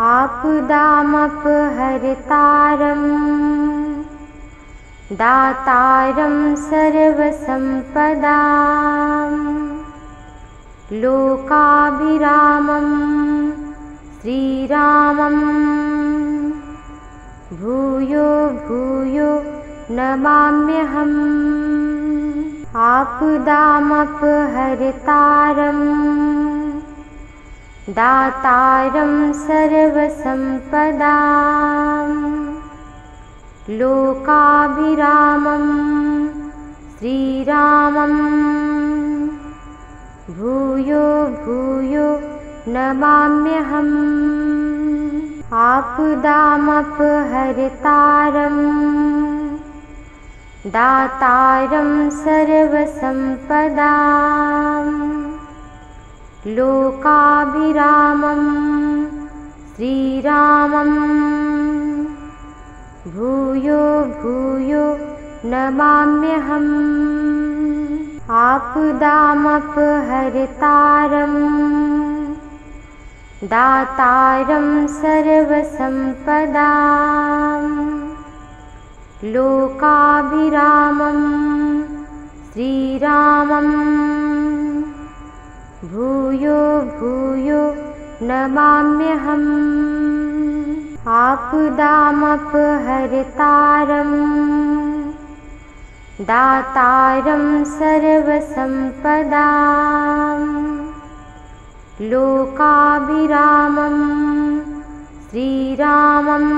आपदामपहर्तारम् दातारं सर्वसम्पदा लोकाभिरामं श्रीरामम्। भूयो भूयो नमाम्यहम् आपदामपहर्तारम् दातारं सर्वसम्पदा। लोकाभिरामं श्रीरामम् भूयो भूयो नमाम्यहम्। आपदामपहर्तारम् दातारं सर्वसम्पदा लोकाभिरामं श्रीरामम्। भूयो भूयो नमाम्यहम् आपदामपहर्तारम्। दातारं सर्वसम्पदा लोकाभिरामं श्रीरामम् भूयो भूयो नमाम्यहम्। आपदामपहर्तारम्। दातारं सर्वसम्पदा लोकाभिरामं श्रीरामम्।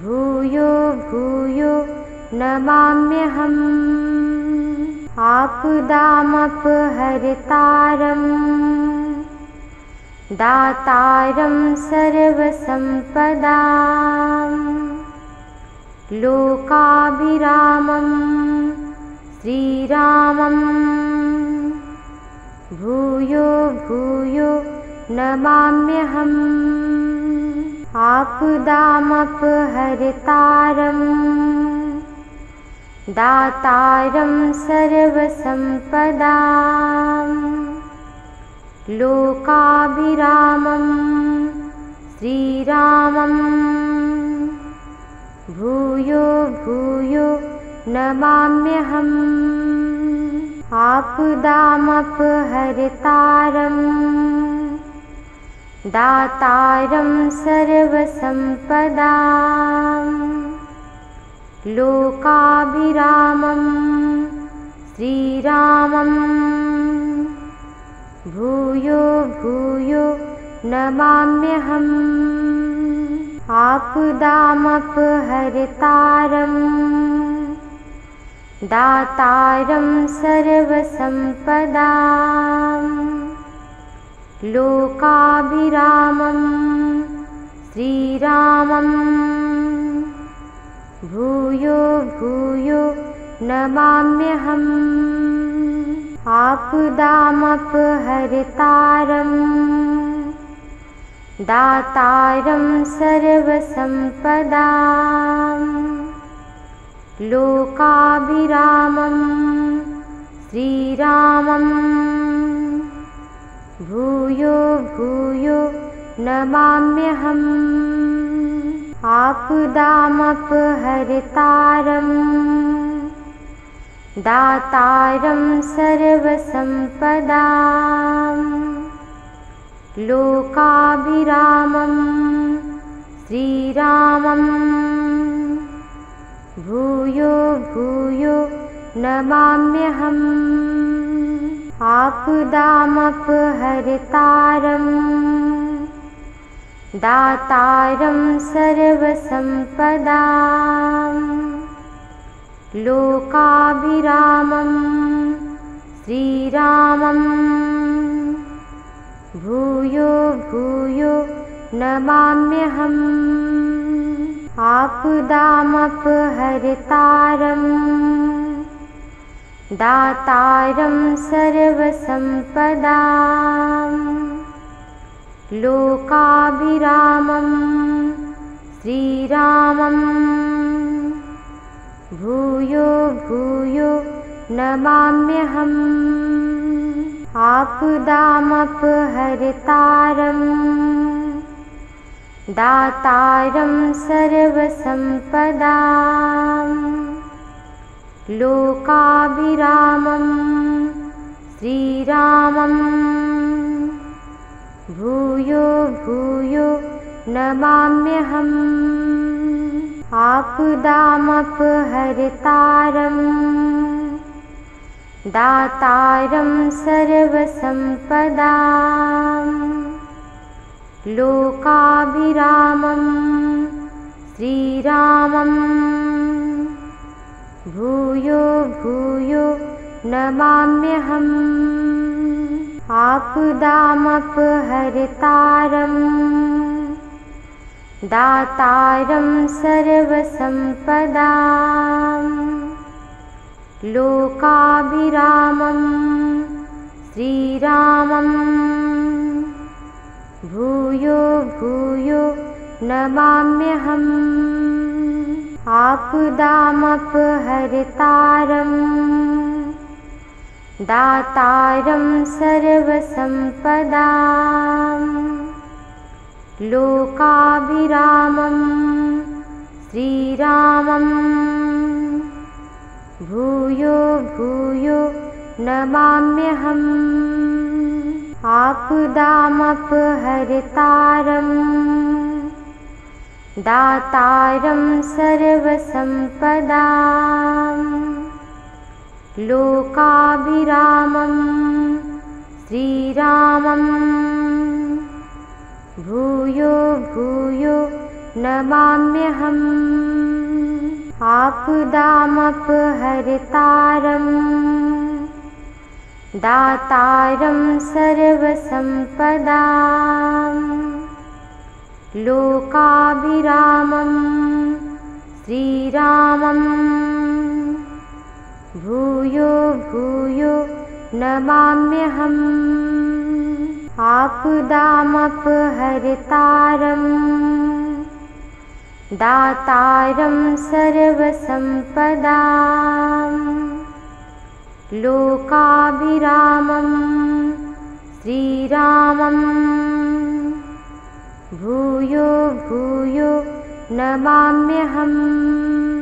भूयो भूयो नमाम्यहम् आपदामपहर्तारम् दातारं सर्वसम्पदा लोकाभिरामं श्रीरामम्। भूयो भूयो नमाम्यहम्। आपदामपहर्तारम् दातारं सर्वसम्पदा लोकाभिरामं श्रीरामम् भूयो भूयो नमाम्यहम्। आपदामपहर्तारम्। दातारं सर्वसम्पदा लोकाभिरामं श्रीरामम्। भूयो भूयो नमाम्यहम् आपदामपहर्तारम्। दातारं सर्वसम्पदा लोकाभिरामं श्रीरामम् भूयो भूयो नमाम्यहम्। आपदामपहर्तारम्। दातारं सर्वसम्पदा लोकाभिरामं श्रीरामम्। भूयो भूयो नमाम्यहम् आपदामपहर्तारम् दातारं सर्वसम्पदा लोकाभिरामं श्रीरामम्। भूयो भूयो नमाम्यहम्। आपदामपहर्तारम् दातारं सर्वसम्पदा लोकाभिरामं श्रीरामम्। भूयो भूयो नमाम्यहम् आपदामपहर्तारम्। दातारं सर्वसम्पदा लोकाभिरामं श्रीरामम्। भूयो भूयो नमाम्यहम् आपदामपहर्तारम्। दातारं सर्वसम्पदा लोकाभिरामं श्रीरामम् भूयो भूयो नमाम्यहम्। आपदामपहर्तारम्। दातारं सर्वसम्पदा लोकाभिरामं श्रीरामम्। भूयो भूयो नमाम्यहम् आपदामपहर्तारम् दातारं सर्वसम्पदा लोकाभिरामं श्रीरामम्। भूयो भूयो नमाम्यहम्। आपदामपहर्तारम् दातारं सर्वसम्पदा लोकाभिरामं श्रीरामम्। भूयो भूयो नमाम्यहम् आपदामपहर्तारम्। दातारं सर्वसम्पदा लोकाभिरामं श्रीरामम्। भूयो भूयो नमाम्यहम् आपदामपहर्तारम्। दातारं सर्वसम्पदा लोकाभिरामं श्रीरामम् भूयो भूयो नमाम्यहम्। आपदामपहर्तारम्। दातारं सर्वसम्पदा लोकाभिरामं श्रीरामम्। भूयो भूयो नमाम्यहम्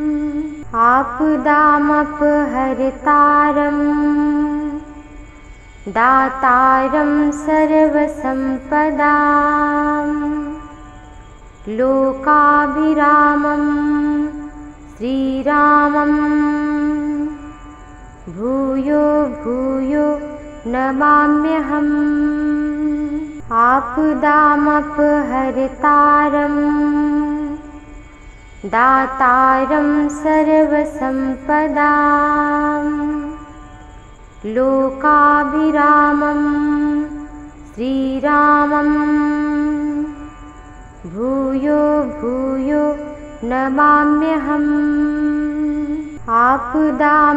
आपदामपहर्तारम्। दातारं सर्वसम्पदा लोकाभिरामं श्रीरामम्। भूयो भूयो नमाम्यहम् आपदामपहर्तारम् दातारं सर्वसम्पदा लोकाभिरामं श्रीरामम्। भूयो भूयो नमाम्यहम्। आपदामपहर्तारम्।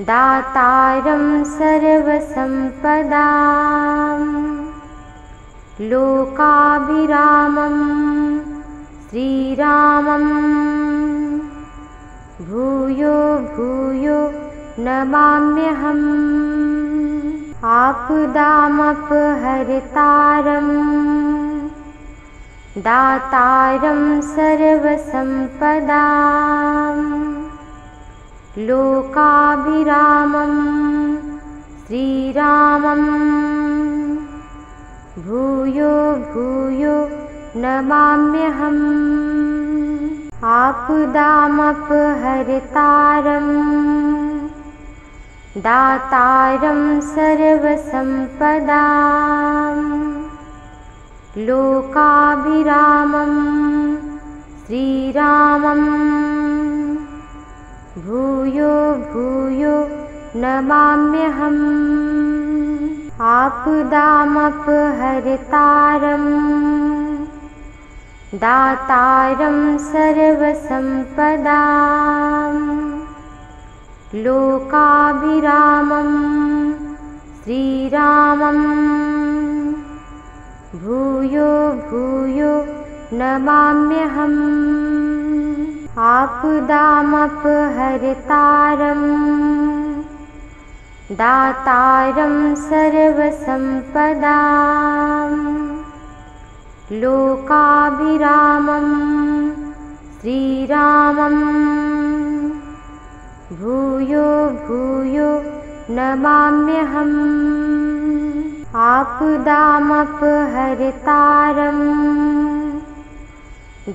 दातारं सर्वसम्पदा लोकाभिरामं श्रीरामम्। भूयो भूयो नमाम्यहम् आपदामपहर्तारम्। दातारं सर्वसम्पदा लोकाभिरामं श्रीरामम् भूयो भूयो नमाम्यहम्। आपदामपहर्तारम्। दातारं सर्वसम्पदा लोकाभिरामं श्रीरामम्। भूयो भूयो नमाम्यहम् आपदामपहर्तारम् दातारं सर्वसम्पदा लोकाभिरामं श्रीरामम्। भूयो भूयो नमाम्यहम्। आपदामपहर्तारम् दातारं सर्वसम्पदा लोकाभिरामं श्रीरामम्। भूयो भूयो नमाम्यहम् आपदामपहर्तारम्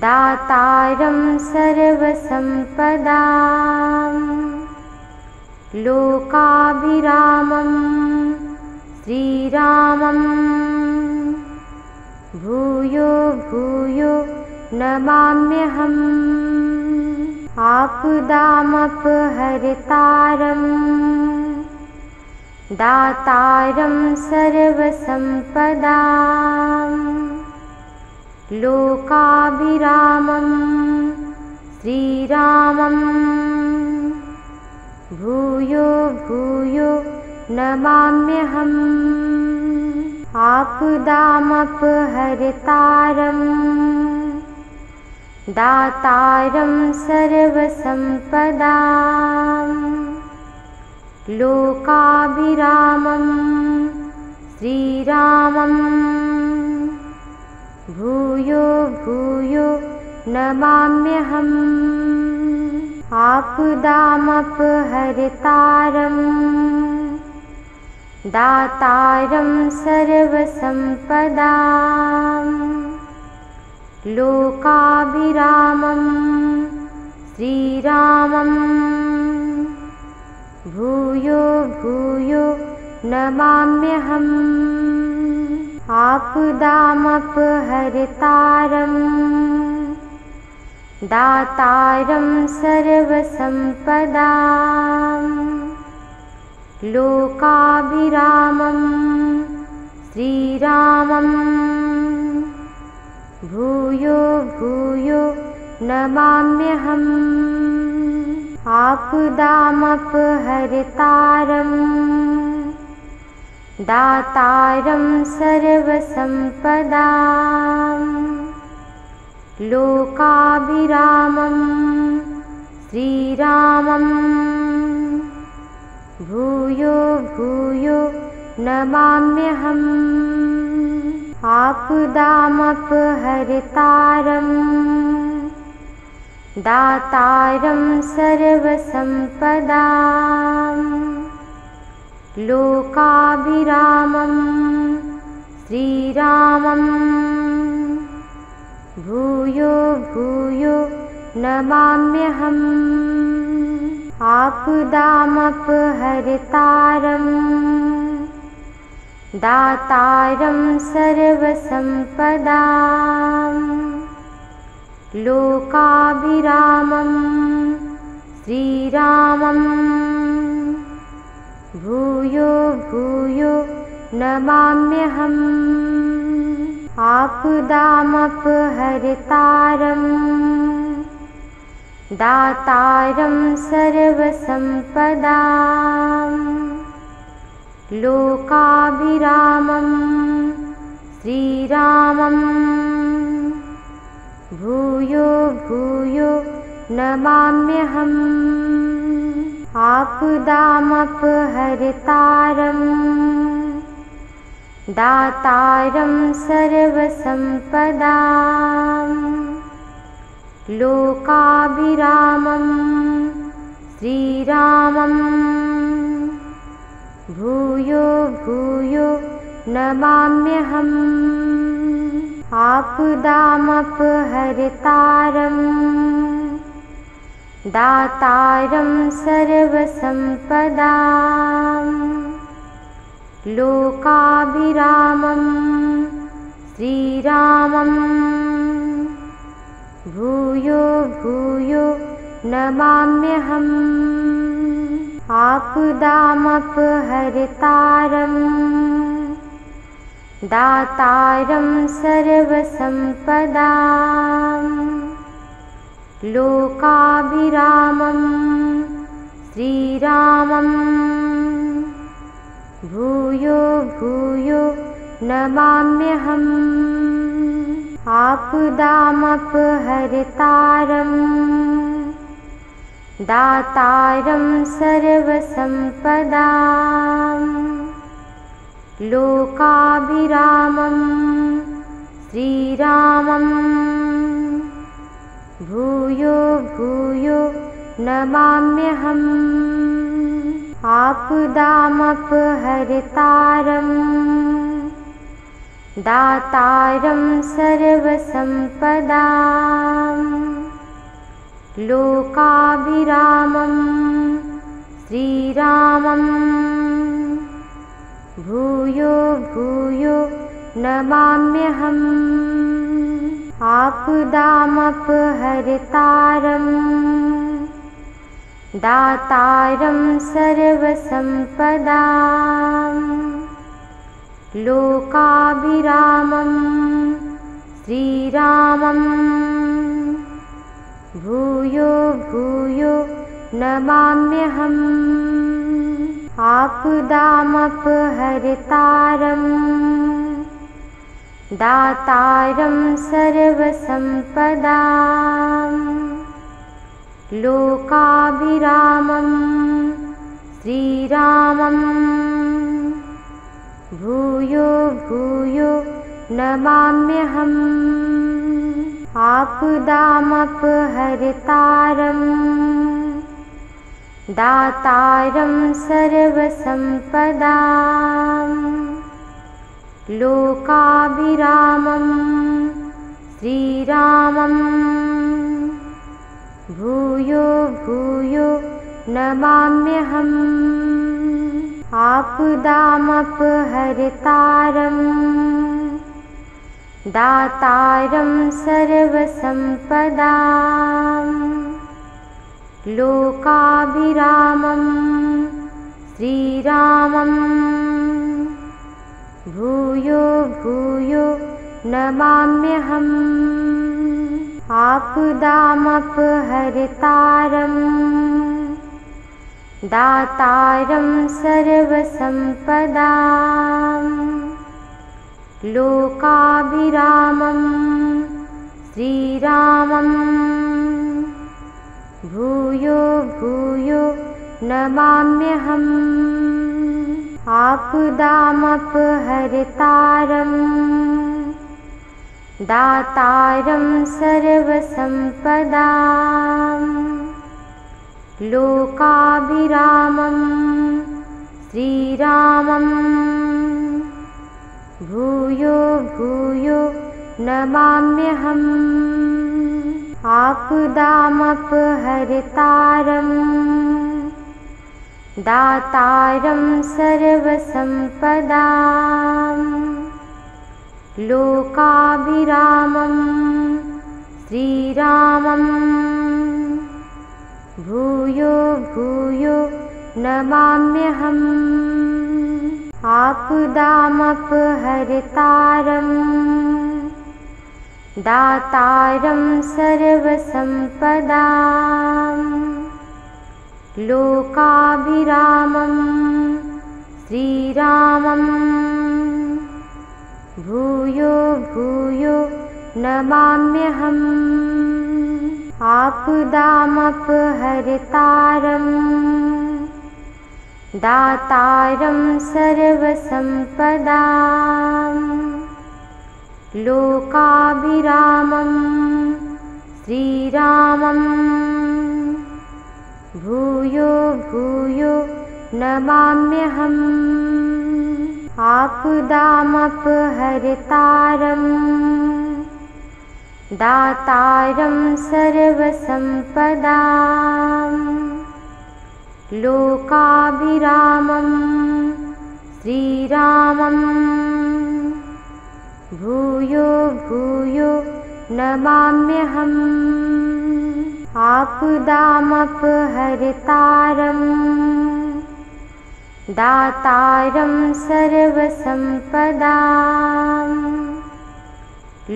दातारं सर्वसम्पदा लोकाभिरामं श्रीरामम्। भूयो भूयो नमाम्यहम् आपदामपहर्तारम्। दातारं सर्वसम्पदा लोकाभिरामं श्रीरामम् भूयो भूयो नमाम्यहम्। आपदामपहर्तारम्। दातारं सर्वसम्पदा लोकाभिरामं श्रीरामम्। भूयो भूयो नमाम्यहम् आपदामपहर्तारम् दातारं सर्वसम्पदा लोकाभिरामं श्रीरामम्। भूयो भूयो नमाम्यहम्। आपदामपहर्तारम् दातारं सर्वसम्पदा लोकाभिरामं श्रीरामम्। भूयो भूयो नमाम्यहम् आपदामपहर्तारम्। दातारं सर्वसम्पदा लोकाभिरामं श्रीरामम्। भूयो भूयो नमाम्यहम्। आपदामपहर्तारम्। दातारं सर्वसम्पदा लोकाभिरामं श्रीरामम् भूयो भूयो नमाम्यहम् आपदामपहर्तारम् दातारं सर्वसम्पदा लोकाभिरामं श्रीरामम्। भूयो भूयो नमाम्यहम् आपदामपहर्तारम् दातारं सर्वसम्पदा लोकाभिरामं श्रीरामम्। भूयो भूयो नमाम्यहम् आपदामपहर्तारम् दातारं सर्वसम्पदा लोकाभिरामं श्रीरामम् भूयो भूयो नमाम्यहम् आपदामपहर्तारम् दातारं सर्वसम्पदा लोकाभिरामं श्रीरामम्। भूयो भूयो नमाम्यहम् आपदामपहर्तारम्। दातारं सर्वसम्पदा लोकाभिरामं श्रीरामम् भूयो भूयो नमाम्यहम्। आपदामपहर्तारम् दातारं सर्वसम्पदा लोकाभिरामं श्रीरामम्। भूयो भूयो नमाम्यहम् आपदामपहर्तारम्। दातारं सर्वसम्पदा लोकाभिरामं श्रीरामम्। भूयो भूयो नमाम्यहम् आपदामपहर्तारम् दातारं सर्वसम्पदा। लोकाभिरामं श्रीरामम् भूयो भूयो नमाम्यहम्। आपदामपहर्तारम् दातारं सर्वसम्पदा लोकाभिरामं श्रीरामम्। भूयो भूयो नमाम्यहम्। आपदामपहर्तारम्। दातारं सर्वसम्पदा लोकाभिरामं श्रीरामम् भूयो भूयो नमाम्यहम्। आपदामपहर्तारम्। दातारं सर्वसम्पदा लोकाभिरामं श्रीरामम्। भूयो भूयो नमाम्यहम् आपदामपहर्तारम् दातारं सर्वसम्पदा। लोकाभिरामं श्रीरामम् भूयो भूयो नमाम्यहम्। आपदामपहर्तारम् दातारं सर्वसम्पदा लोकाभिरामं श्रीरामम् भूयो भूयो नमाम्यहम्। आपदामपहर्तारम्। दातारं सर्वसम्पदा लोकाभिरामं श्रीरामम्। भूयो भूयो नमाम्यहम् आपदामपहर्तारम्। दातारं सर्वसम्पदा लोकाभिरामं श्रीरामम् भूयो भूयो नमाम्यहम्। आपदामपहर्तारम्। दातारं सर्वसम्पदा लोकाभिरामं श्रीरामम्। भूयो भूयो नमाम्यहम् आपदामपहर्तारम् दातारं सर्वसम्पदा लोकाभिरामं श्रीरामम्। भूयो भूयो नमाम्यहम्। आपदामपहर्तारम् दातारं सर्वसम्पदा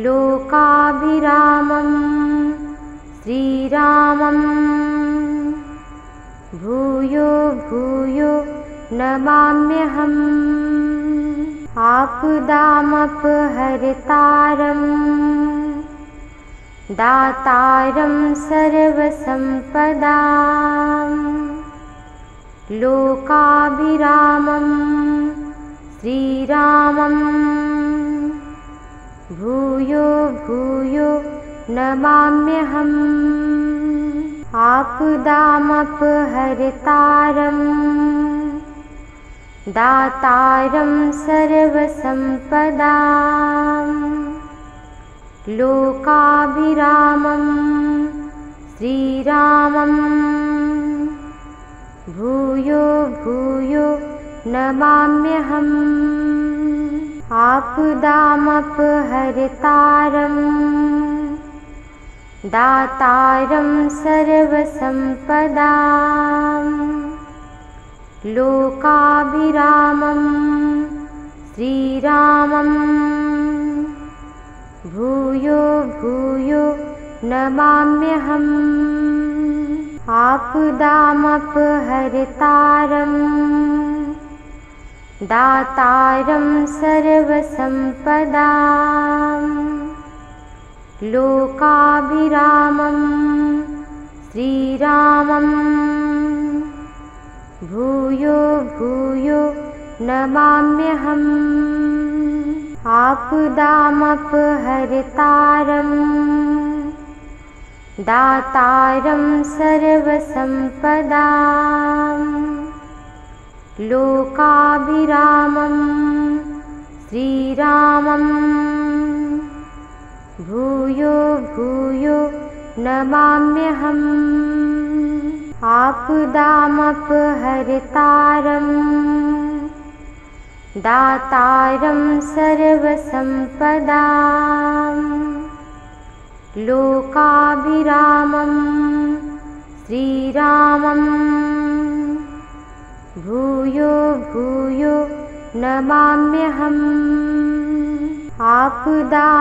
लोकाभिरामं श्रीरामम् भूयो भूयो नमाम्यहम्। आपदामपहर्तारम् दातारं सर्वसम्पदा लोकाभिरामं श्रीरामम्। भूयो भूयो नमाम्यहम् आपदामपहर्तारम्। दातारं सर्वसम्पदा लोकाभिरामं श्रीरामम् भूयो भूयो नमाम्यहम् आपदामपहर्तारम्। दातारं सर्वसम्पदा लोकाभिरामं श्रीरामम्। भूयो भूयो नमाम्यहम् आपदामपहर्तारम् दातारं सर्वसम्पदा लोकाभिरामं श्रीरामम्। भूयो भूयो नमाम्यहम्। आपदामपहर्तारम् दातारं सर्वसम्पदा लोकाभिरामं श्रीरामम्। भूयो भूयो नमाम्यहम्। आपदामपहर्तारम्। दातारं सर्वसम्पदा लोकाभिरामं श्रीरामम्। भूयो भूयो नमाम्यहम्। आपदामपहर्तारम्।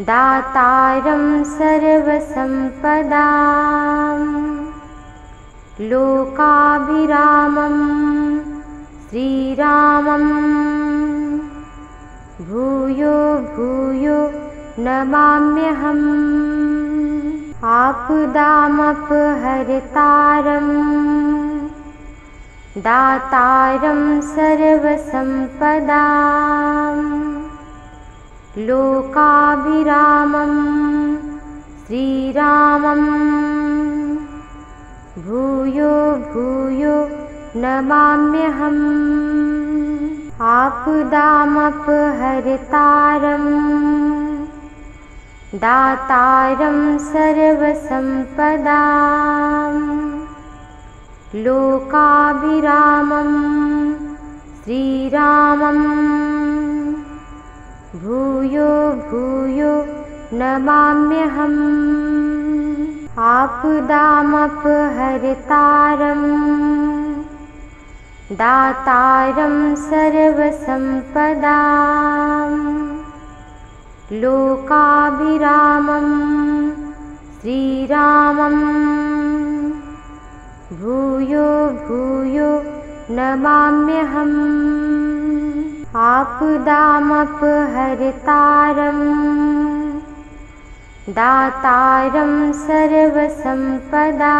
दातारं सर्वसम्पदा लोकाभिरामं श्रीरामम् भूयो भूयो नमाम्यहम्। आपदामपहर्तारम्। दातारं सर्वसम्पदा लोकाभिरामं श्रीरामम्। भूयो भूयो नमाम्यहम् आपदामपहर्तारम् दातारं सर्वसम्पदा। लोकाभिरामं श्रीरामम् भूयो भूयो नमाम्यहम्। आपदामपहर्तारम् दातारं सर्वसम्पदा लोकाभिरामं श्रीरामम् भूयो भूयो नमाम्यहम्। आपदामपहर्तारम्। दातारं सर्वसम्पदा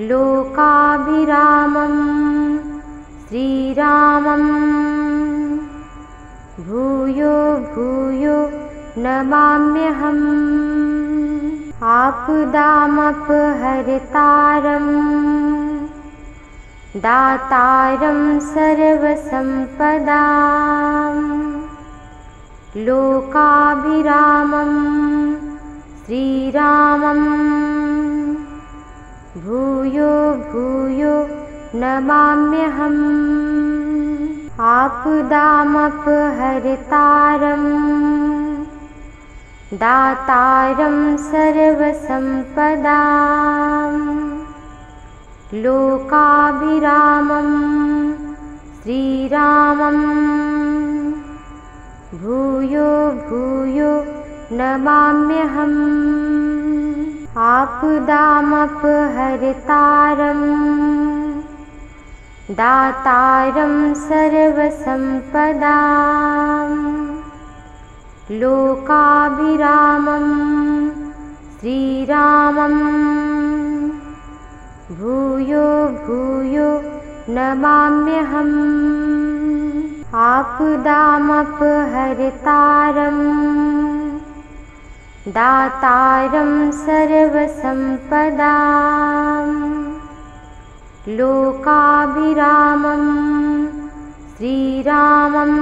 लोकाभिरामं श्रीरामम्। भूयो भूयो नमाम्यहम् आपदामपहर्तारम्। दातारं सर्वसम्पदा लोकाभिरामं श्रीरामम् भूयो भूयो नमाम्यहम्। आपदामपहर्तारम्। दातारं सर्वसम्पदा लोकाभिरामं श्रीरामम्। भूयो भूयो नमाम्यहम् आपदामपहर्तारम्। दातारं सर्वसम्पदा लोकाभिरामं श्रीरामम् भूयो भूयो नमाम्यहम् आपदामपहर्तारम् दातारं सर्वसम्पदा लोकाभिरामं श्रीरामम्।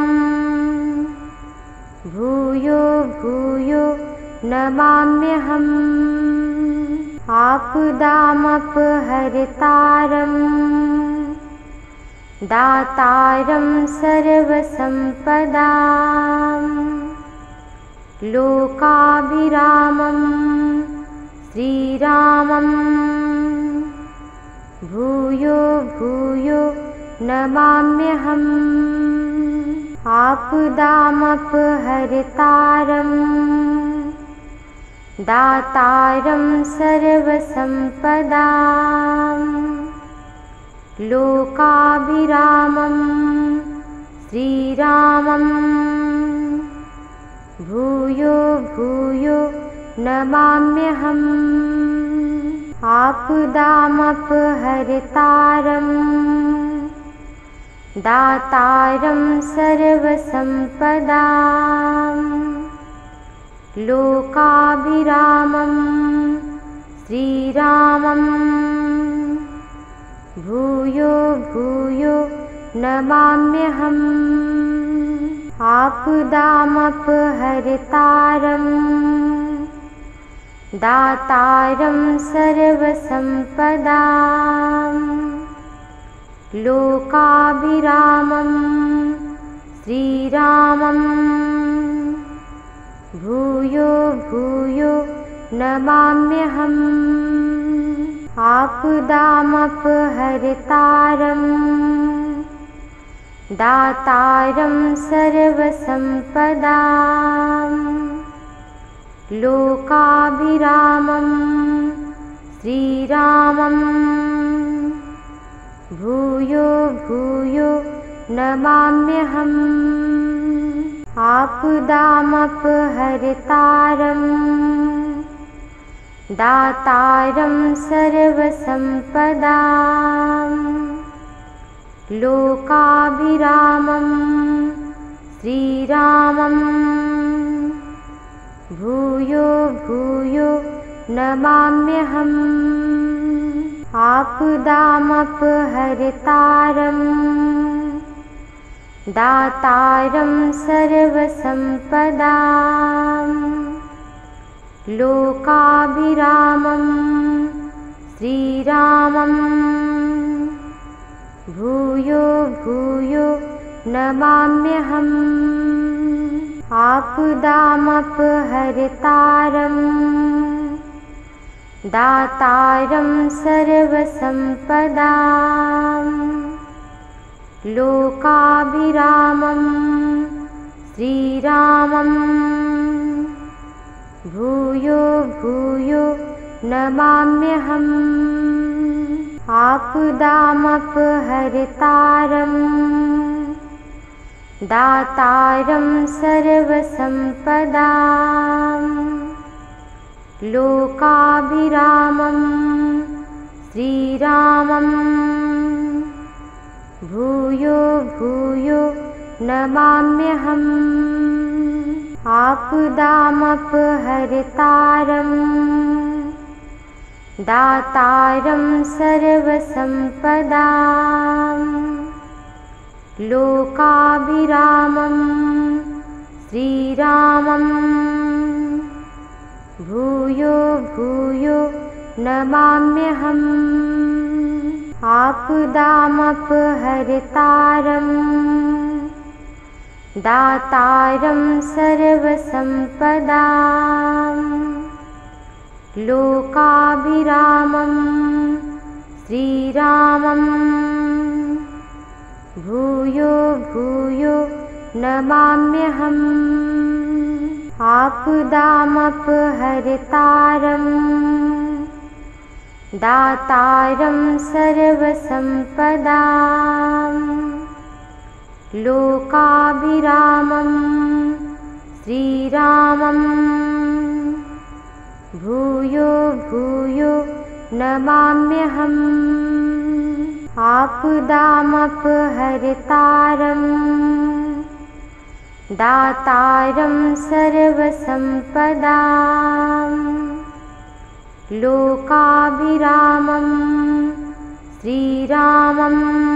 भूयो भूयो नमाम्यहम् आपदामपहर्तारम् दातारं सर्वसम्पदा लोकाभिरामं श्रीरामम्। भूयो भूयो नमाम्यहम् आपदामपहर्तारम्। दातारं सर्वसम्पदा लोकाभिरामं श्रीरामम् भूयो भूयो नमाम्यहम्। आपदामपहर्तारम्। दातारं सर्वसम्पदा लोकाभिरामं श्रीरामम्। भूयो भूयो नमाम्यहम् आपदामपहर्तारम्। दातारं सर्वसम्पदा लोकाभिरामं श्रीरामम्। भूयो भूयो नमाम्यहम् आपदामपहर्तारम् दातारं सर्वसम्पदा लोकाभिरामं श्रीरामम्। भूयो भूयो नमाम्यहम् आपदामपहर्तारम्। दातारं सर्वसम्पदा लोकाभिरामं श्रीरामम्। भूयो भूयो नमाम्यहम् आपदामपहर्तारम् दातारं सर्वसम्पदा लोकाभिरामं श्रीरामम् भूयो भूयो नमाम्यहम्। आपदामपहर्तारम्। दातारं सर्वसम्पदा लोकाभिरामं श्रीरामम्। भूयो भूयो नमाम्यहम् आपदामपहर्तारम् दातारं सर्वसम्पदा। लोकाभिरामं श्रीरामम् भूयो भूयो नमाम्यहम्। आपदामपहर्तारम् दातारं सर्वसम्पदा लोकाभिरामं श्रीरामम्। भूयो भूयो नमाम्यहम्। आपदामपहर्तारम्। दातारं सर्वसम्पदा लोकाभिरामं श्रीरामम्। भूयो भूयो नमाम्यहम् आपदामपहर्तारम्। दातारं सर्वसम्पदा लोकाभिरामं श्रीरामम् भूयो भूयो नमाम्यहम्। आपदामपहर्तारम्। दातारं सर्वसम्पदा लोकाभिरामं श्रीरामम्।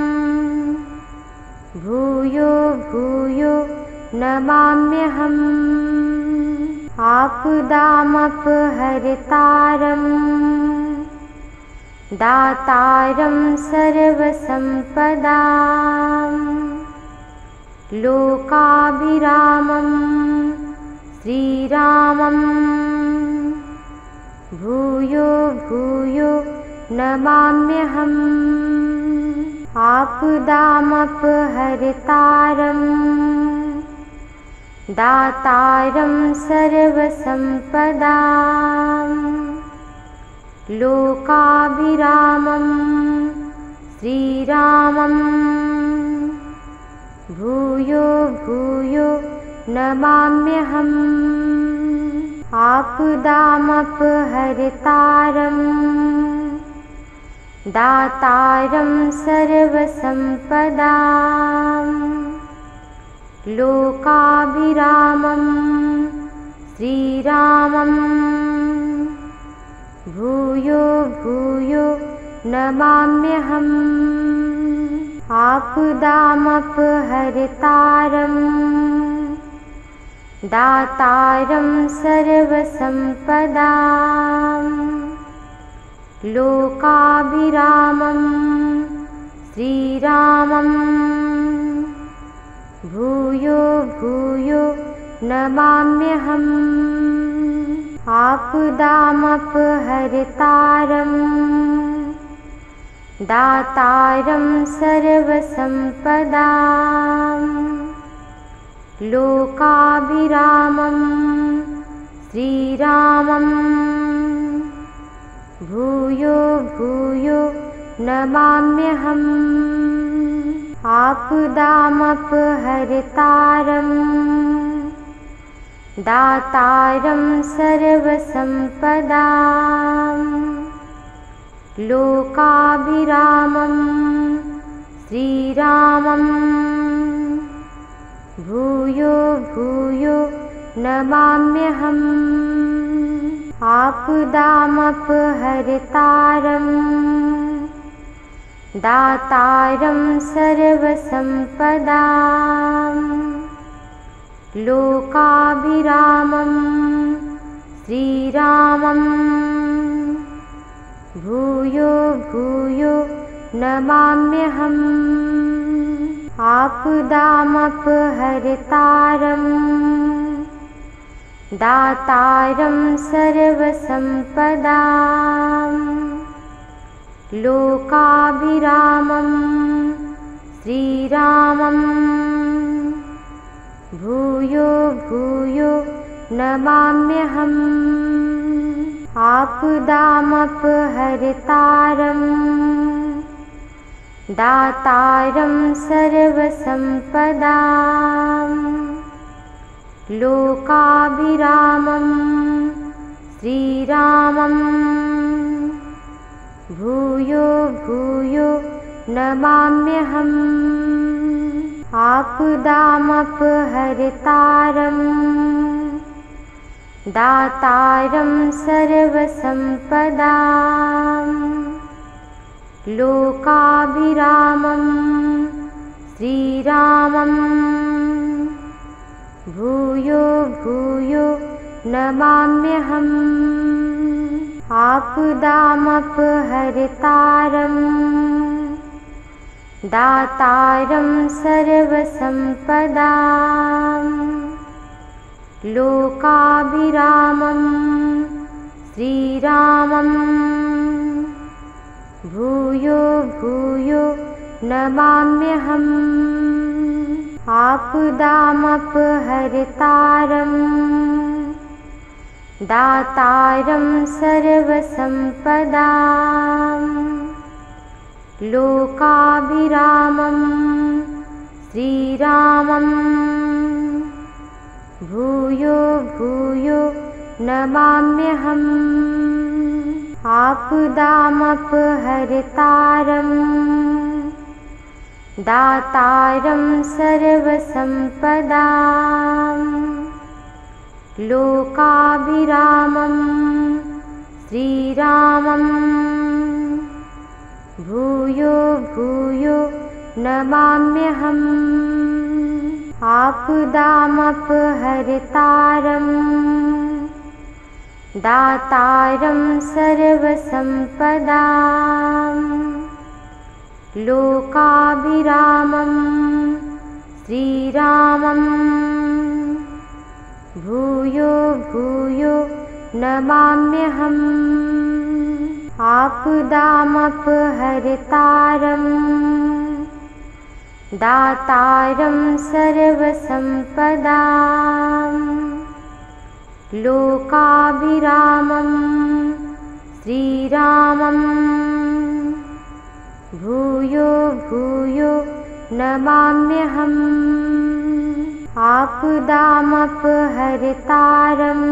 भूयो भूयो नमाम्यहम् आपदामपहर्तारम् दातारं सर्वसम्पदा लोकाभिरामं श्रीरामम्। भूयो भूयो नमाम्यहम्। आपदामपहर्तारम् दातारं सर्वसम्पदा लोकाभिरामं श्रीरामम्। भूयो भूयो नमाम्यहम् आपदामपहर्तारम् दातारं सर्वसम्पदा लोकाभिरामं श्रीरामम्। भूयो भूयो नमाम्यहम् आपदामपहर्तारम्। दातारं सर्वसम्पदा लोकाभिरामं श्रीरामम् भूयो भूयो नमाम्यहम् आपदामपहर्तारम् दातारं सर्वसम्पदा लोकाभिरामं श्रीरामम्। भूयो भूयो नमाम्यहम् आपदामपहर्तारम् दातारं सर्वसम्पदा लोकाभिरामं श्रीरामम् भूयो भूयो नमाम्यहम्। आपदामपहर्तारम् दातारं सर्वसम्पदा लोकाभिरामं श्रीरामम्। भूयो भूयो नमाम्यहम्। आपदामपहर्तारम्। दातारं सर्वसम्पदा लोकाभिरामं श्रीरामम्। भूयो भूयो नमाम्यहम् आपदामपहर्तारम्। दातारं सर्वसम्पदा लोकाभिरामं श्रीरामम् भूयो भूयो नमाम्यहम्। आपदामपहर्तारम्। दातारं सर्वसम्पदा लोकाभिरामं श्रीरामम्। भूयो भूयो नमाम्यहम् आपदामपहर्तारम् दातारं सर्वसम्पदा। लोकाभिरामं श्रीरामम् भूयो भूयो नमाम्यहम्। आपदामपहर्तारम् दातारं सर्वसम्पदा लोकाभिरामं श्रीरामम् भूयो भूयो नमाम्यहम्। आपदामपहर्तारम्। दातारं सर्वसम्पदा लोकाभिरामं श्रीरामम्। भूयो भूयो नमाम्यहम् आपदामपहर्तारम् दातारं सर्वसम्पदा लोकाभिरामं श्रीरामम् भूयो भूयो नमाम्यहम् आपदामपहर्तारम् दातारं सर्वसम्पदा लोकाभिरामं श्रीरामम्। भूयो भूयो नमाम्यहम् आपदामपहर्तारम्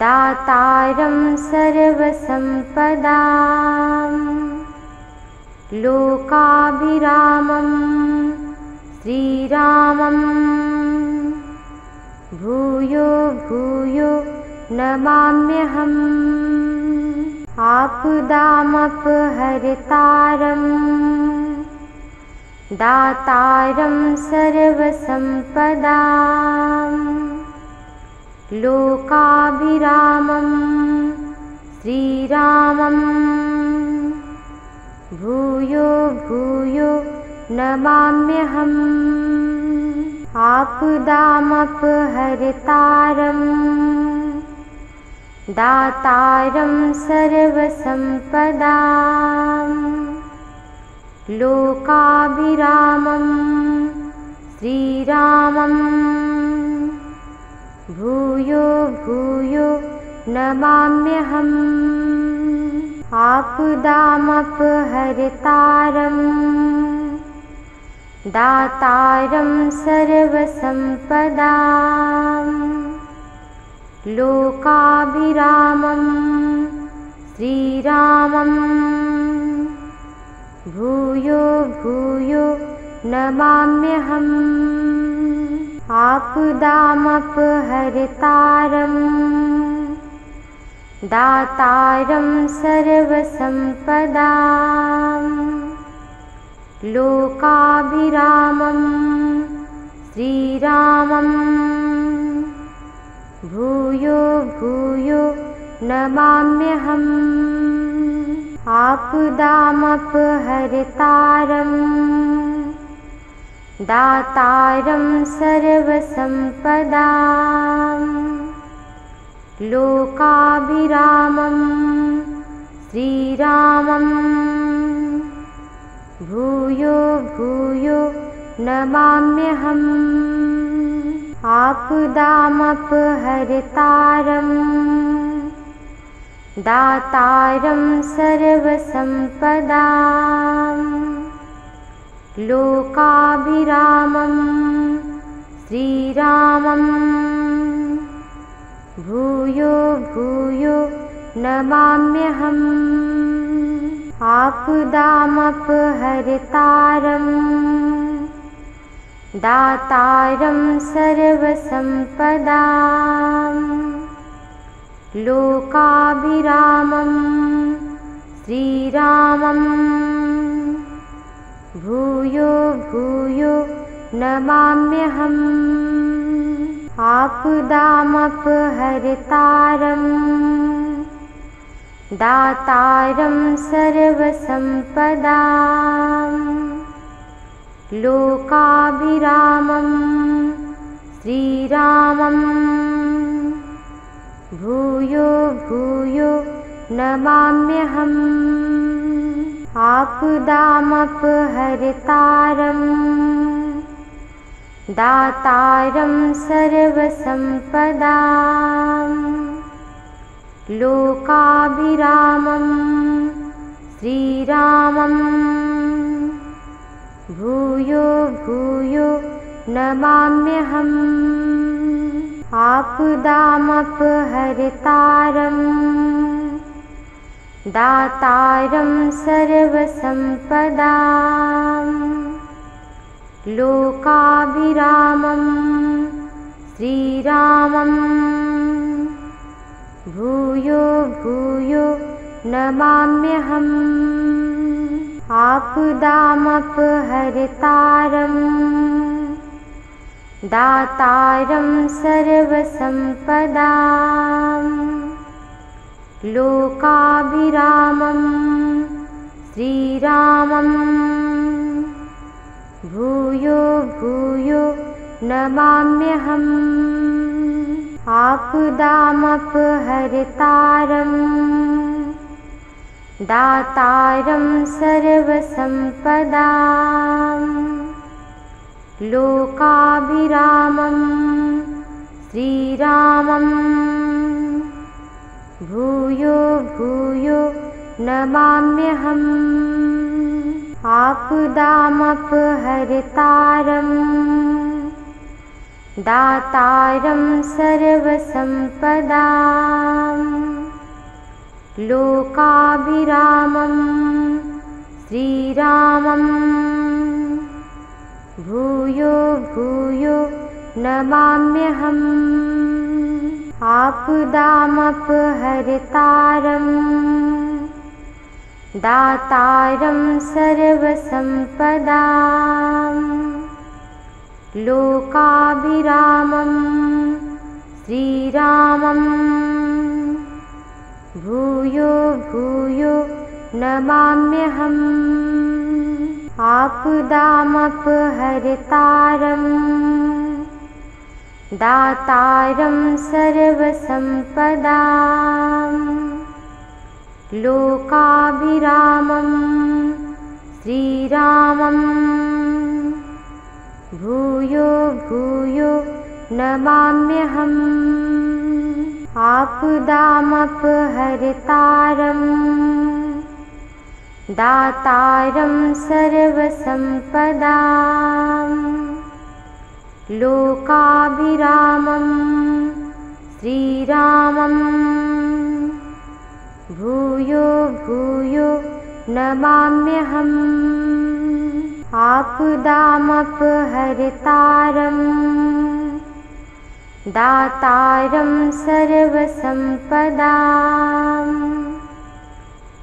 दातारं सर्वसम्पदा लोकाभिरामं श्रीरामम्। भूयो भूयो नमाम्यहम्। आपदामपहर्तारम् दातारं सर्वसम्पदा लोकाभिरामं श्रीरामम्। भूयो भूयो नमाम्यहम् आपदामपहर्तारम् दातारं सर्वसम्पदा लोकाभिरामं श्रीरामम्। भूयो भूयो नमाम्यहम् आपदामपहर्तारम्। दातारं सर्वसम्पदा लोकाभिरामं श्रीरामम् भूयो भूयो नमाम्यहम्। आपदामपहर्तारम्। दातारं सर्वसम्पदा लोकाभिरामं श्रीरामम्। भूयो भूयो नमाम्यहम् आपदामपहर्तारम् दातारं सर्वसम्पदा लोकाभिरामं श्रीरामम्। भूयो भूयो नमाम्यहम् आपदामपहर्तारम् दातारं सर्वसम्पदा लोकाभिरामं श्रीरामम्। भूयो भूयो नमाम्यहम्। आपदामपहर्तारम्। दातारं सर्वसम्पदा लोकाभिरामं श्रीरामम्। भूयो भूयो नमाम्यहम्। आपदामपहर्तारम्। दातारं सर्वसम्पदा लोकाभिरामं श्रीरामम् भूयो भूयो नमाम्यहम्। आपदामपहर्तारम्। दातारं सर्वसम्पदा लोकाभिरामं श्रीरामम्। भूयो भूयो नमाम्यहम् आपदामपहर्तारम् दातारं सर्वसम्पदा। लोकाभिरामं श्रीरामम् भूयो भूयो नमाम्यहम्। आपदामपहर्तारम् दातारं सर्वसम्पदा लोकाभिरामं श्रीरामम् भूयो भूयो नमाम्यहम्। आपदामपहर्तारम्। दातारं सर्वसम्पदा लोकाभिरामं श्रीरामम्। भूयो भूयो नमाम्यहम् आपदामपहर्तारम्। दातारं सर्वसम्पदा लोकाभिरामं श्रीरामम् भूयो भूयो नमाम्यहम्। आपदामपहर्तारम्। दातारं सर्वसम्पदा लोकाभिरामं श्रीरामम्। भूयो भूयो नमाम्यहम् आपदामपहर्तारम् दातारं सर्वसम्पदा लोकाभिरामं श्रीरामम्। भूयो भूयो नमाम्यहम्। आपदामपहर्तारम् दातारं सर्वसम्पदा लोकाभिरामं श्रीरामम्। भूयो भूयो नमाम्यहम्। आपदामपहर्तारम् दातारं सर्वसम्पदा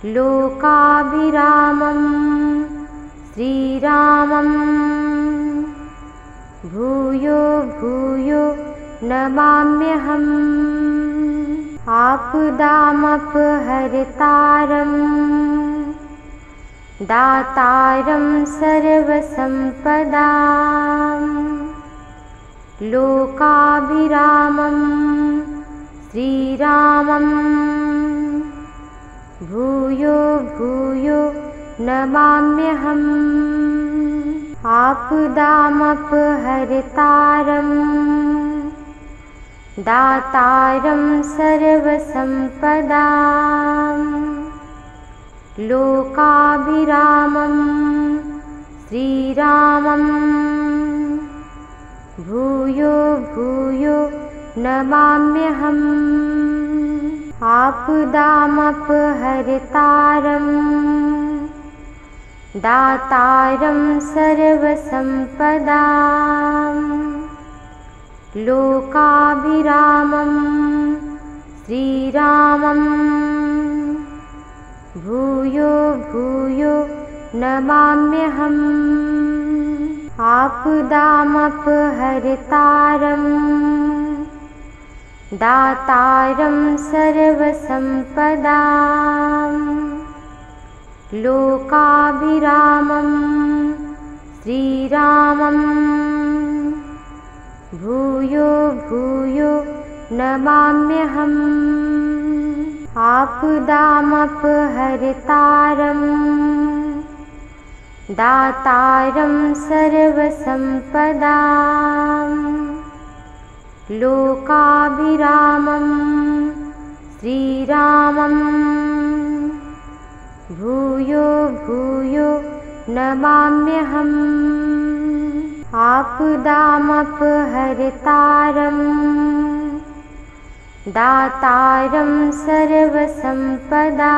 लोकाभिरामं श्रीरामम्। भूयो भूयो नमाम्यहम्। आपदामपहर्तारम्। दातारं सर्वसम्पदा लोकाभिरामं श्रीरामम् भूयो भूयो नमाम्यहम्। आपदामपहर्तारम्। दातारं सर्वसम्पदा लोकाभिरामं श्रीरामम्। भूयो भूयो नमाम्यहम् आपदामपहर्तारम् दातारं सर्वसम्पदा लोकाभिरामं श्रीरामम् भूयो भूयो नमाम्यहम् आपदामपहर्तारम् दातारं सर्वसम्पदा लोकाभिरामं श्रीरामम्। भूयो भूयो नमाम्यहम् आपदामपहर्तारम्। दातारं सर्वसम्पदा लोकाभिरामं श्रीरामम्। भूयो भूयो नमाम्यहम् आपदामपहर्तारम्। दातारं सर्वसम्पदा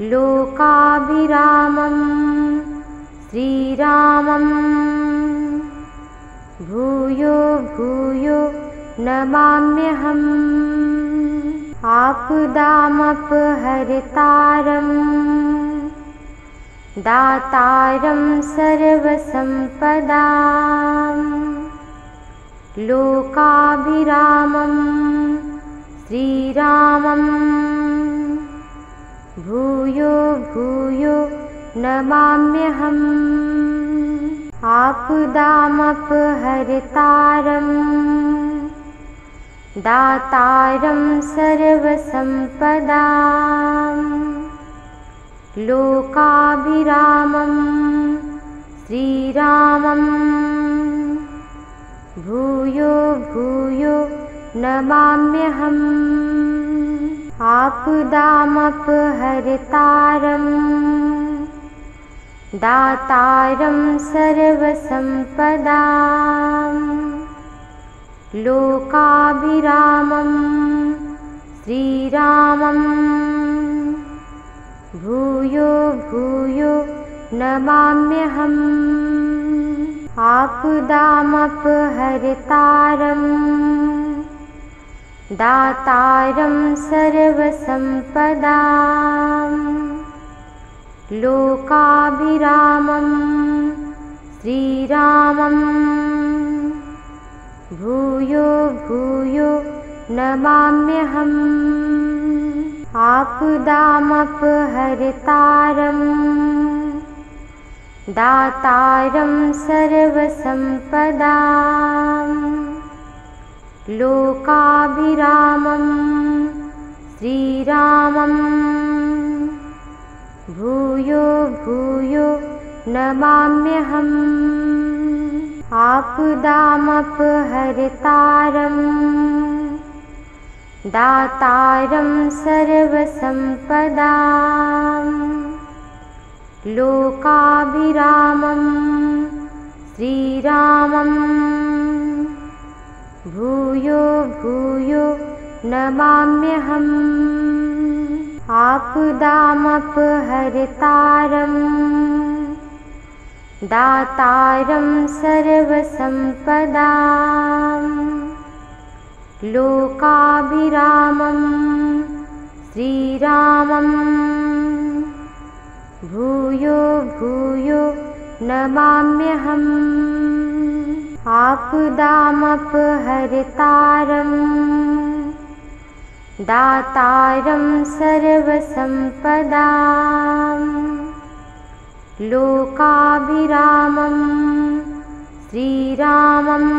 लोकाभिरामं श्रीरामम् भूयो भूयो नमाम्यहम्। आपदामपहर्तारम्। दातारं सर्वसम्पदा लोकाभिरामं श्रीरामम्। भूयो भूयो नमाम्यहम् आपदामपहर्तारम् दातारं सर्वसम्पदा। लोकाभिरामं श्रीरामम् भूयो भूयो नमाम्यहम्। आपदामपहर्तारम् दातारं सर्वसम्पदा लोकाभिरामं श्रीरामम् भूयो भूयो नमाम्यहम्। आपदामपहर्तारम्। दातारं सर्वसम्पदा लोकाभिरामं श्रीरामम्। भूयो भूयो नमाम्यहम् आपदामपहर्तारम् दातारं सर्वसम्पदा लोकाभिरामं श्रीरामम् भूयो भूयो नमाम्यहम्। आपदामपहर्तारम्। दातारं सर्वसम्पदा लोकाभिरामं श्रीरामम्। भूयो भूयो नमाम्यहम् आपदामपहर्तारम् दातारं सर्वसम्पदा लोकाभिरामं श्रीरामम्। भूयो भूयो नमाम्यहम्। आपदामपहर्तारम् दातारं सर्वसम्पदा लोकाभिरामं श्रीरामम्।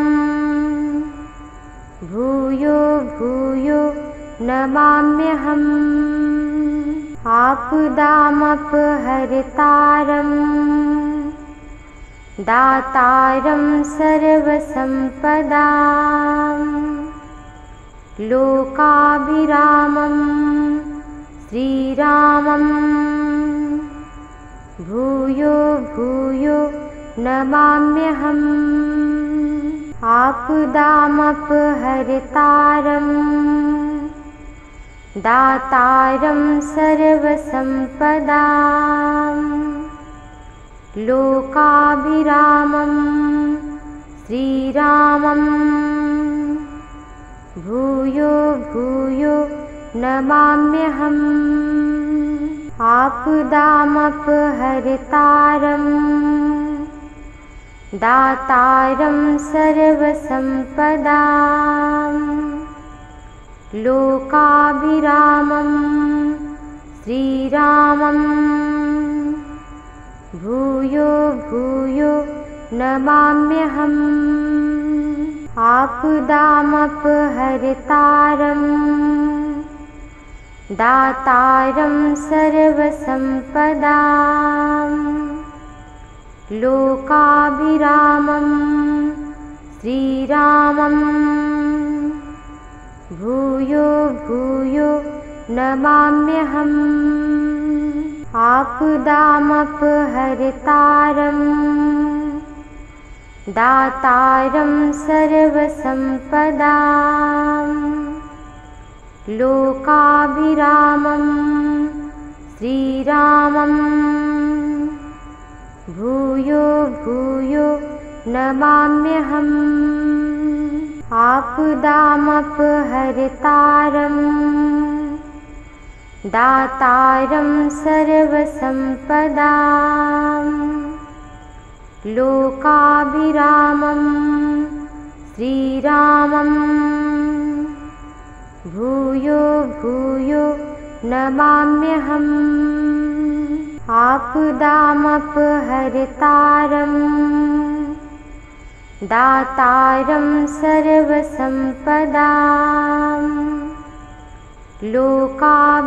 भूयो भूयो नमाम्यहम् आपदामपहर्तारम्। दातारं सर्वसम्पदा लोकाभिरामं श्रीरामम्। भूयो भूयो नमाम्यहम् आपदामपहर्तारम् दातारं सर्वसम्पदा लोकाभिरामं श्रीरामम् भूयो भूयो नमाम्यहम् आपदामपहर्तारम्। दातारं सर्वसम्पदा लोकाभिरामं श्रीरामम्। भूयो भूयो नमाम्यहम् आपदामपहर्तारम् दातारं सर्वसम्पदा। लोकाभिरामं श्रीरामम् भूयो भूयो नमाम्यहम्। आपदामपहर्तारम् दातारं सर्वसम्पदा लोकाभिरामं श्रीरामम्। भूयो भूयो नमाम्यहम्। आपदामपहर्तारम्। दातारं सर्वसम्पदा लोकाभिरामं श्रीरामम्। भूयो भूयो नमाम्यहम्। आपदामपहर्तारम्। दातारं सर्वसम्पदा लोकाभिरामं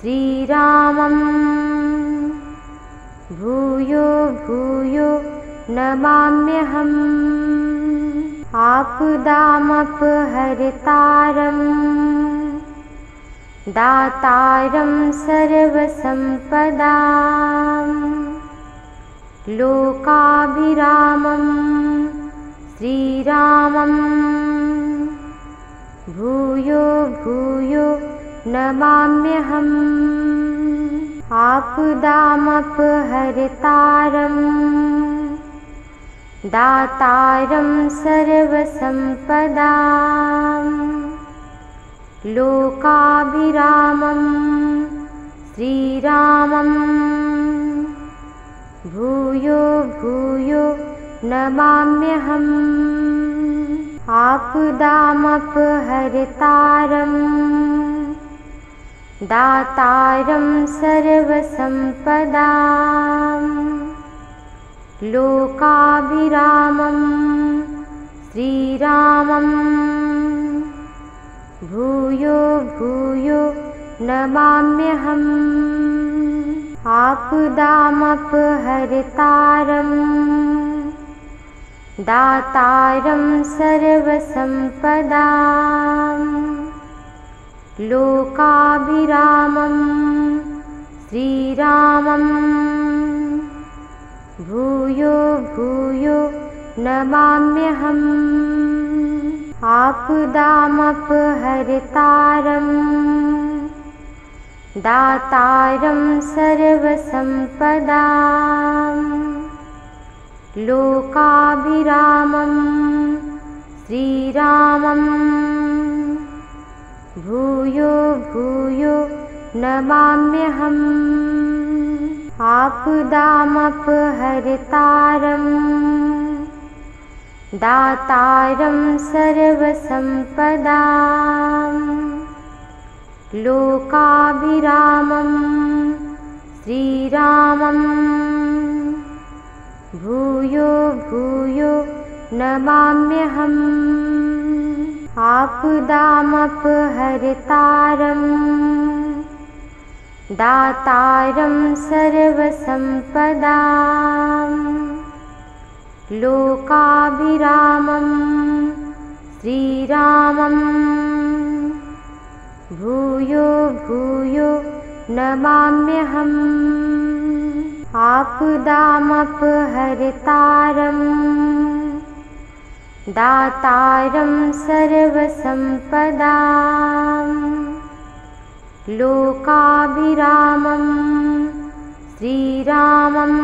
श्रीरामम् भूयो भूयो नमाम्यहम्। आपदामपहर्तारम्। दातारं सर्वसम्पदा लोकाभिरामं श्रीरामम्। भूयो भूयो नमाम्यहम् आपदामपहर्तारम्। दातारं सर्वसम्पदा लोकाभिरामं श्रीरामम्। भूयो भूयो नमाम्यहम् आपदामपहर्तारम् दातारं सर्वसम्पदा लोकाभिरामं श्रीरामम्। भूयो भूयो नमाम्यहम्। आपदामपहर्तारम् दातारं सर्वसम्पदा लोकाभिरामं श्रीरामम्। भूयो भूयो नमाम्यहम् आपदामपहर्तारम्। दातारं सर्वसम्पदा लोकाभिरामं श्रीरामम् भूयो भूयो नमाम्यहम्। आपदामपहर्तारम्। दातारं सर्वसम्पदा लोकाभिरामं श्रीरामम्। भूयो भूयो नमाम्यहम् आपदामपहर्तारम् दातारं सर्वसम्पदा लोकाभिरामं श्रीरामम्। भूयो भूयो नमाम्यहम् आपदामपहर्तारम् दातारं सर्वसम्पदा लोकाभिरामं श्रीरामम्।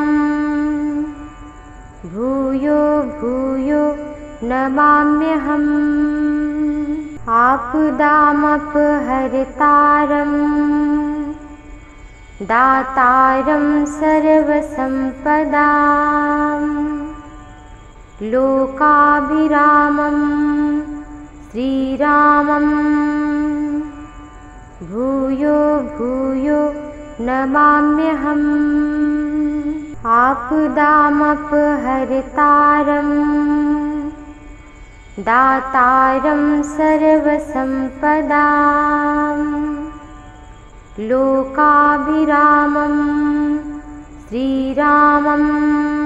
भूयो भूयो नमाम्यहम्। आपदामपहर्तारम्। दातारं सर्वसम्पदा लोकाभिरामं श्रीरामम्। भूयो भूयो नमाम्यहम्। आपदामपहर्तारम्। दातारं सर्वसम्पदा लोकाभिरामं श्रीरामम्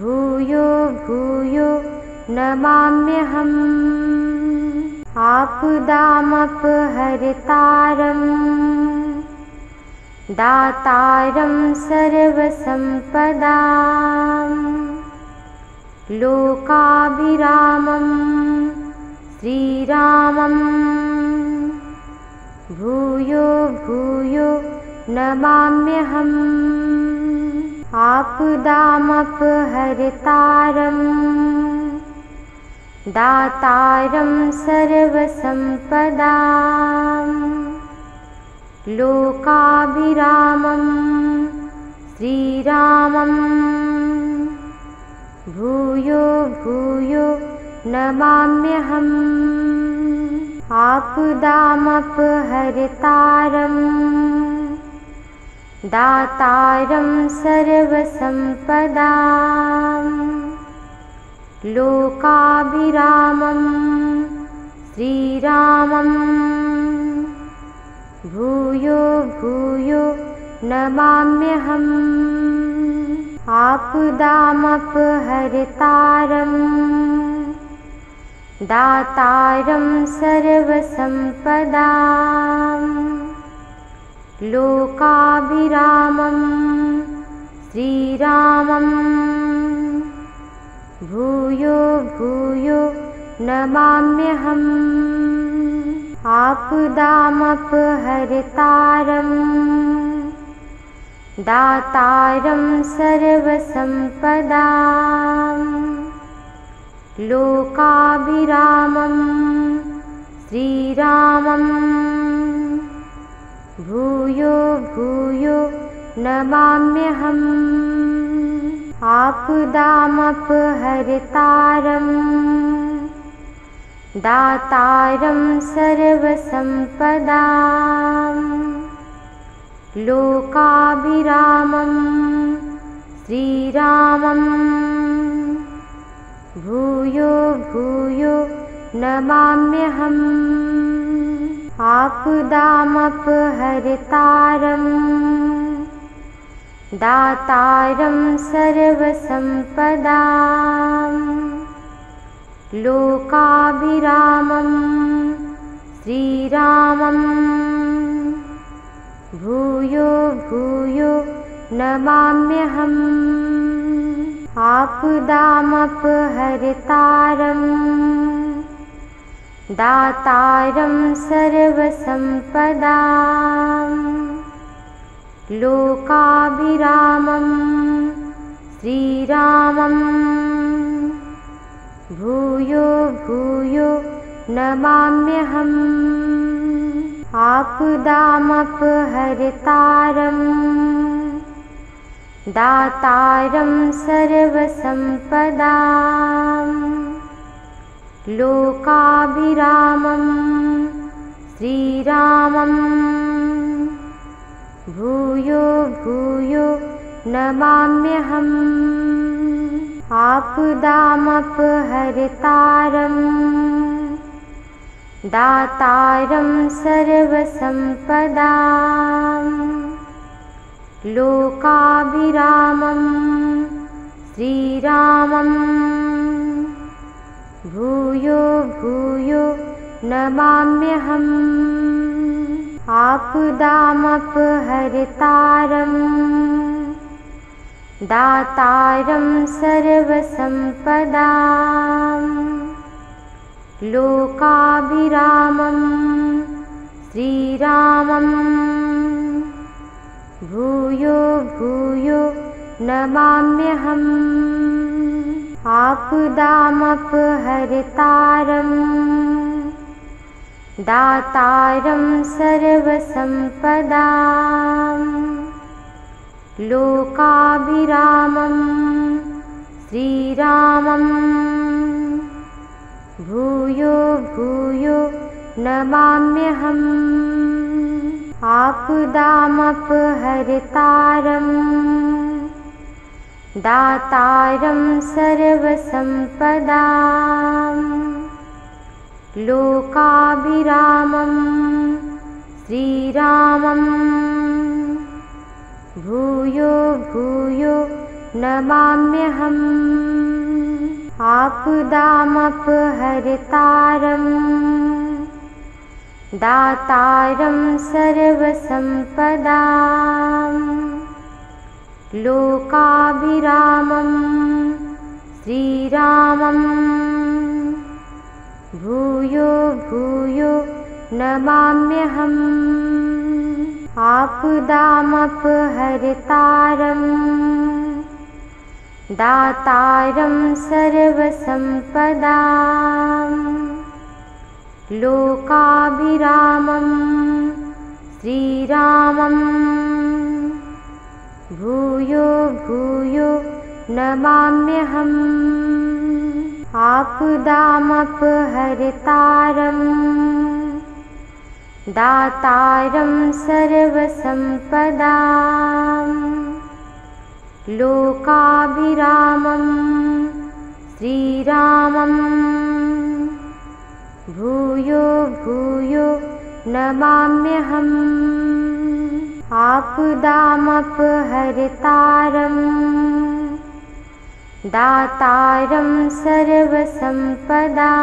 भूयो भूयो नमाम्यहम्। आपदामपहर्तारम्। दातारं सर्वसम्पदा लोकाभिरामं श्रीरामम्। भूयो भूयो नमाम्यहम् आपदामपहर्तारम् दातारं सर्वसम्पदा लोकाभिरामं श्रीरामम् भूयो भूयो नमाम्यहम् आपदामपहर्तारम् दातारं सर्वसम्पदा लोकाभिरामं श्रीरामम्। भूयो भूयो नमाम्यहम् आपदामपहर्तारम्। दातारं सर्वसम्पदा लोकाभिरामं श्रीरामम्। भूयो भूयो नमाम्यहम्। आपदामपहर्तारम्। दातारं सर्वसम्पदा लोकाभिरामं श्रीरामम् भूयो भूयो नमाम्यहम्। आपदामपहर्तारम्। दातारं सर्वसम्पदा लोकाभिरामं श्रीरामम्। भूयो भूयो नमाम्यहम् आपदामपहर्तारम्। दातारं सर्वसम्पदा लोकाभिरामं श्रीरामम्। भूयो भूयो नमाम्यहम् आपदामपहर्तारम् दातारं सर्वसम्पदा लोकाभिरामं श्रीरामम्। भूयो भूयो नमाम्यहम्। आपदामपहर्तारम् दातारं सर्वसम्पदा लोकाभिरामं श्रीरामम्। भूयो भूयो नमाम्यहम् आपदामपहर्तारम्। दातारं सर्वसम्पदा लोकाभिरामं श्रीरामम् भूयो भूयो नमाम्यहम्। आपदामपहर्तारम्। दातारं सर्वसम्पदा लोकाभिरामं श्रीरामम्। भूयो भूयो नमाम्यहम् आपदामपहर्तारम् दातारं सर्वसम्पदा लोकाभिरामं श्रीरामम्। भूयो भूयो नमाम्यहम् आपदामपहर्तारम् दातारं सर्वसम्पदा लोकाभिरामं श्रीरामम्। भूयो भूयो नमाम्यहम्। आपदामपहर्तारम्। दातारं सर्वसम्पदा लोकाभिरामं श्रीरामम्। भूयो भूयो नमाम्यहम्। आपदामपहर्तारम्। दातारं सर्वसम्पदा लोकाभिरामं श्रीरामम् भूयो भूयो नमाम्यहम्। आपदामपहर्तारम्। दातारं सर्वसम्पदा लोकाभिरामं श्रीरामम्। भूयो भूयो नमाम्यहम् आपदामपहर्तारम् दातारं सर्वसम्पदा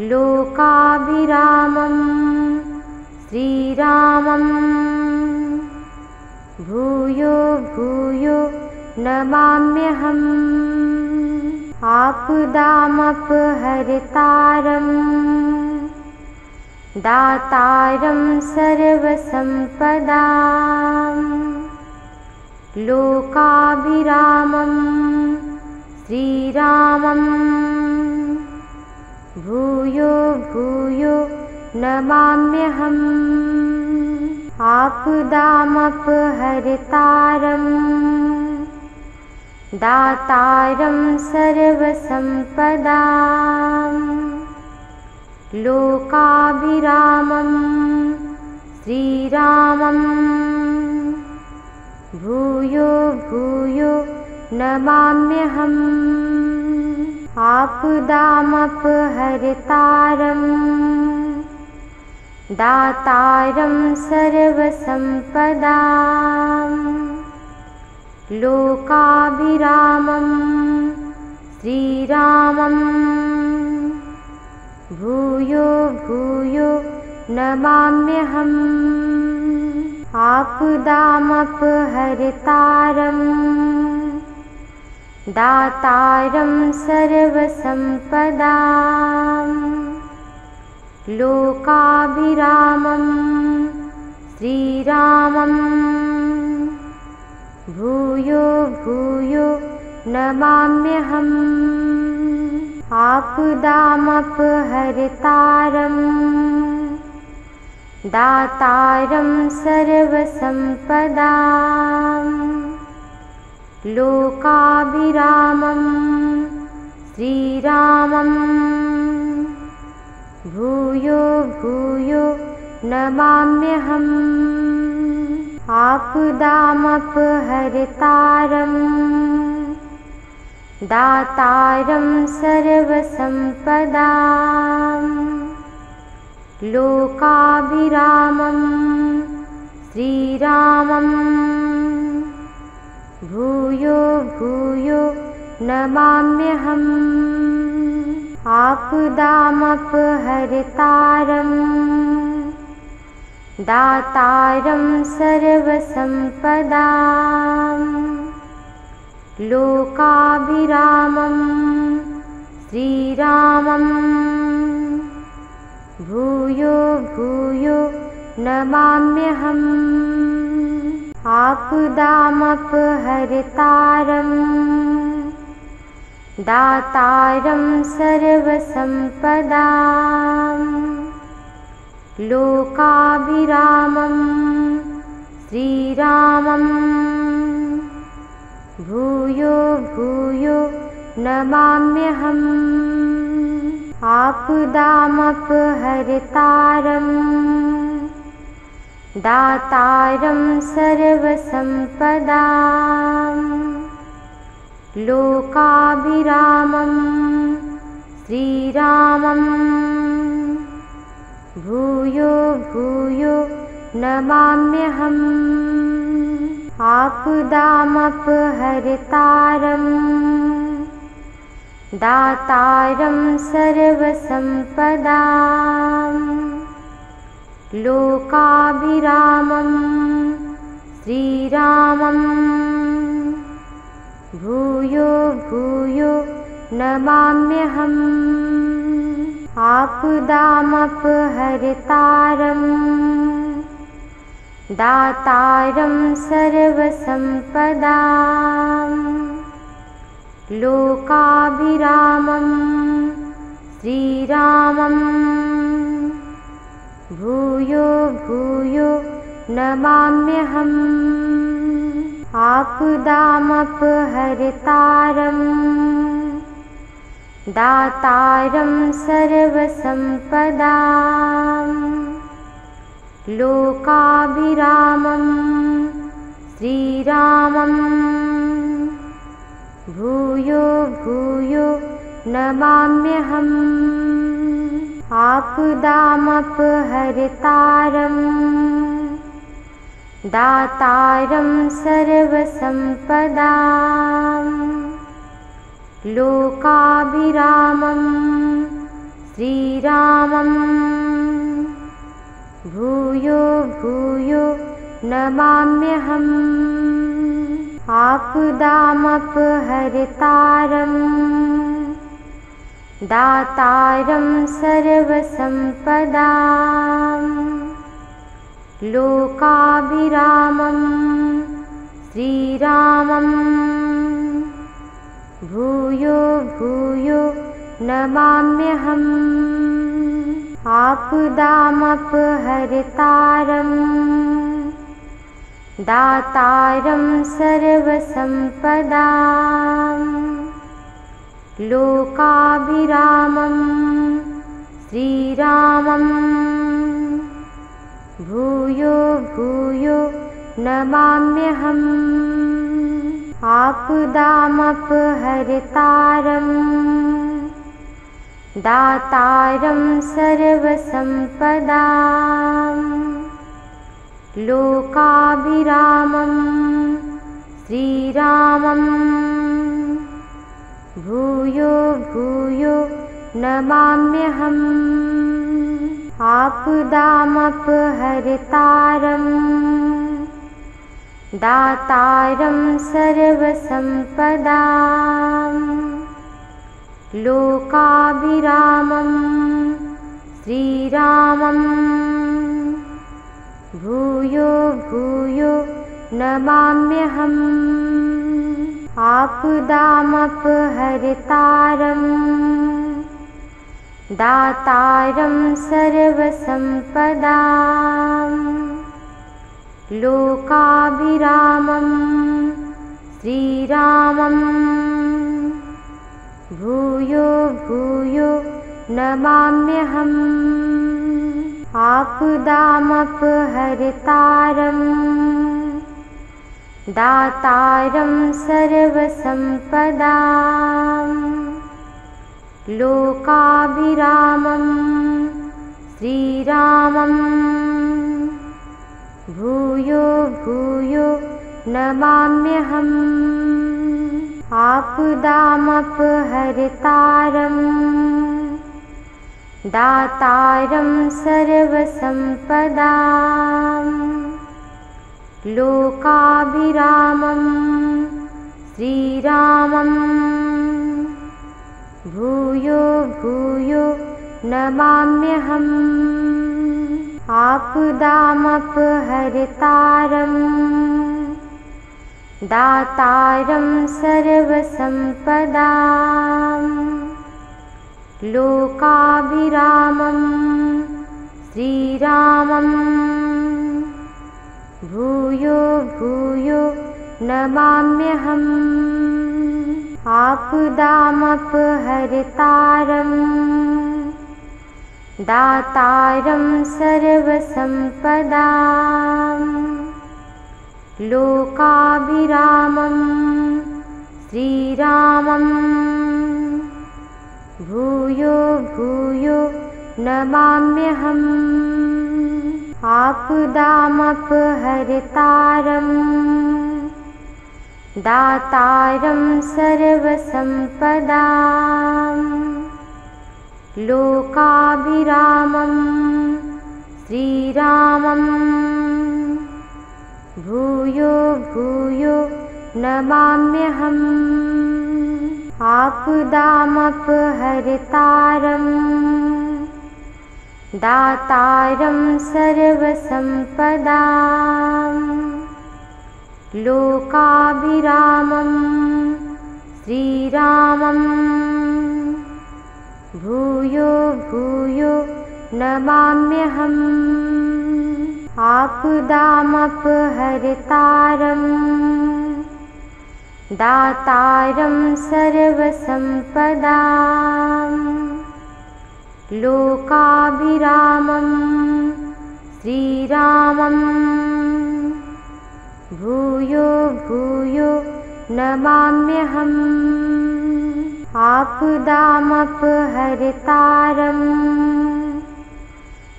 लोकाभिरामं श्रीरामम्। भूयो भूयो नमाम्यहम्। आपदामपहर्तारम् दातारं सर्वसम्पदा लोकाभिरामं श्रीरामम् भूयो भूयो नमाम्यहम्। आपदामपहर्तारम्। दातारं सर्वसम्पदा लोकाभिरामं श्रीरामम्। भूयो भूयो नमाम्यहम् आपदामपहर्तारम्। दातारं सर्वसम्पदा लोकाभिरामं श्रीरामम् भूयो भूयो नमाम्यहम्। आपदामपहर्तारम्। दातारं सर्वसम्पदा लोकाभिरामं श्रीरामम्। भूयो भूयो नमाम्यहम् आपदामपहर्तारम् दातारं सर्वसम्पदा लोकाभिरामं श्रीरामम्। भूयो भूयो नमाम्यहम्। आपदामपहर्तारम् दातारं सर्वसम्पदा लोकाभिरामं श्रीरामम्। भूयो भूयो नमाम्यहम् आपदामपहर्तारम्। दातारं सर्वसम्पदा लोकाभिरामं श्रीरामम्। भूयो भूयो नमाम्यहम् आपदामपहर्तारम्। दातारं सर्वसम्पदा लोकाभिरामं श्रीरामम् भूयो भूयो नमाम्यहम्। आपदामपहर्तारम् दातारं सर्वसम्पदा लोकाभिरामं श्रीरामम्। भूयो भूयो नमाम्यहम् आपदामपहर्तारम् दातारं सर्वसम्पदा लोकाभिरामं श्रीरामम्। भूयो भूयो नमाम्यहम् आपदामपहर्तारम् दातारं सर्वसम्पदा। लोकाभिरामं श्रीरामम् भूयो भूयो नमाम्यहम्। आपदामपहर्तारम् दातारं सर्वसम्पदा लोकाभिरामं श्रीरामम्। भूयो भूयो नमाम्यहम्। आपदामपहर्तारम् दातारं सर्वसम्पदा लोकाभिरामं श्रीरामम् भूयो भूयो नमाम्यहम्। आपदामपहर्तारम् दातारं सर्वसम्पदा लोकाभिरामं श्रीरामम्। भूयो भूयो नमाम्यहम् आपदामपहर्तारम् दातारं सर्वसम्पदा लोकाभिरामं श्रीरामम्। भूयो भूयो नमाम्यहम् आपदामपहर्तारम् दातारं सर्वसम्पदा लोकाभिरामं श्रीरामम् भूयो भूयो नमाम्यहम्। आपदामपहर्तारम्। दातारं सर्वसम्पदा लोकाभिरामं श्रीरामम्। भूयो भूयो नमाम्यहम् आपदामपहर्तारम्। दातारं सर्वसम्पदा लोकाभिरामं श्रीरामम् भूयो भूयो नमाम्यहम्। आपदामपहर्तारम्। दातारं सर्वसम्पदा लोकाभिरामं श्रीरामम्। भूयो भूयो नमाम्यहम् आपदामपहर्तारम्। दातारं सर्वसम्पदा लोकाभिरामं श्रीरामम्। भूयो भूयो नमाम्यहम् आपदामपहर्तारम् दातारं सर्वसम्पदा लोकाभिरामं श्रीरामम्। भूयो भूयो नमाम्यहम् आपदामपहर्तारम् दातारं सर्वसम्पदा लोकाभिरामं श्रीरामम्। भूयो भूयो नमाम्यहम् आपदामपहर्तारम्। दातारं सर्वसम्पदा लोकाभिरामं श्रीरामम् भूयो भूयो नमाम्यहम्। आपदामपहर्तारम्। दातारं सर्वसम्पदा लोकाभिरामं श्रीरामम्। भूयो भूयो नमाम्यहम् आपदामपहर्तारम् दातारं सर्वसम्पदा लोकाभिरामं श्रीरामम्। भूयो भूयो नमाम्यहम्। आपदामपहर्तारम्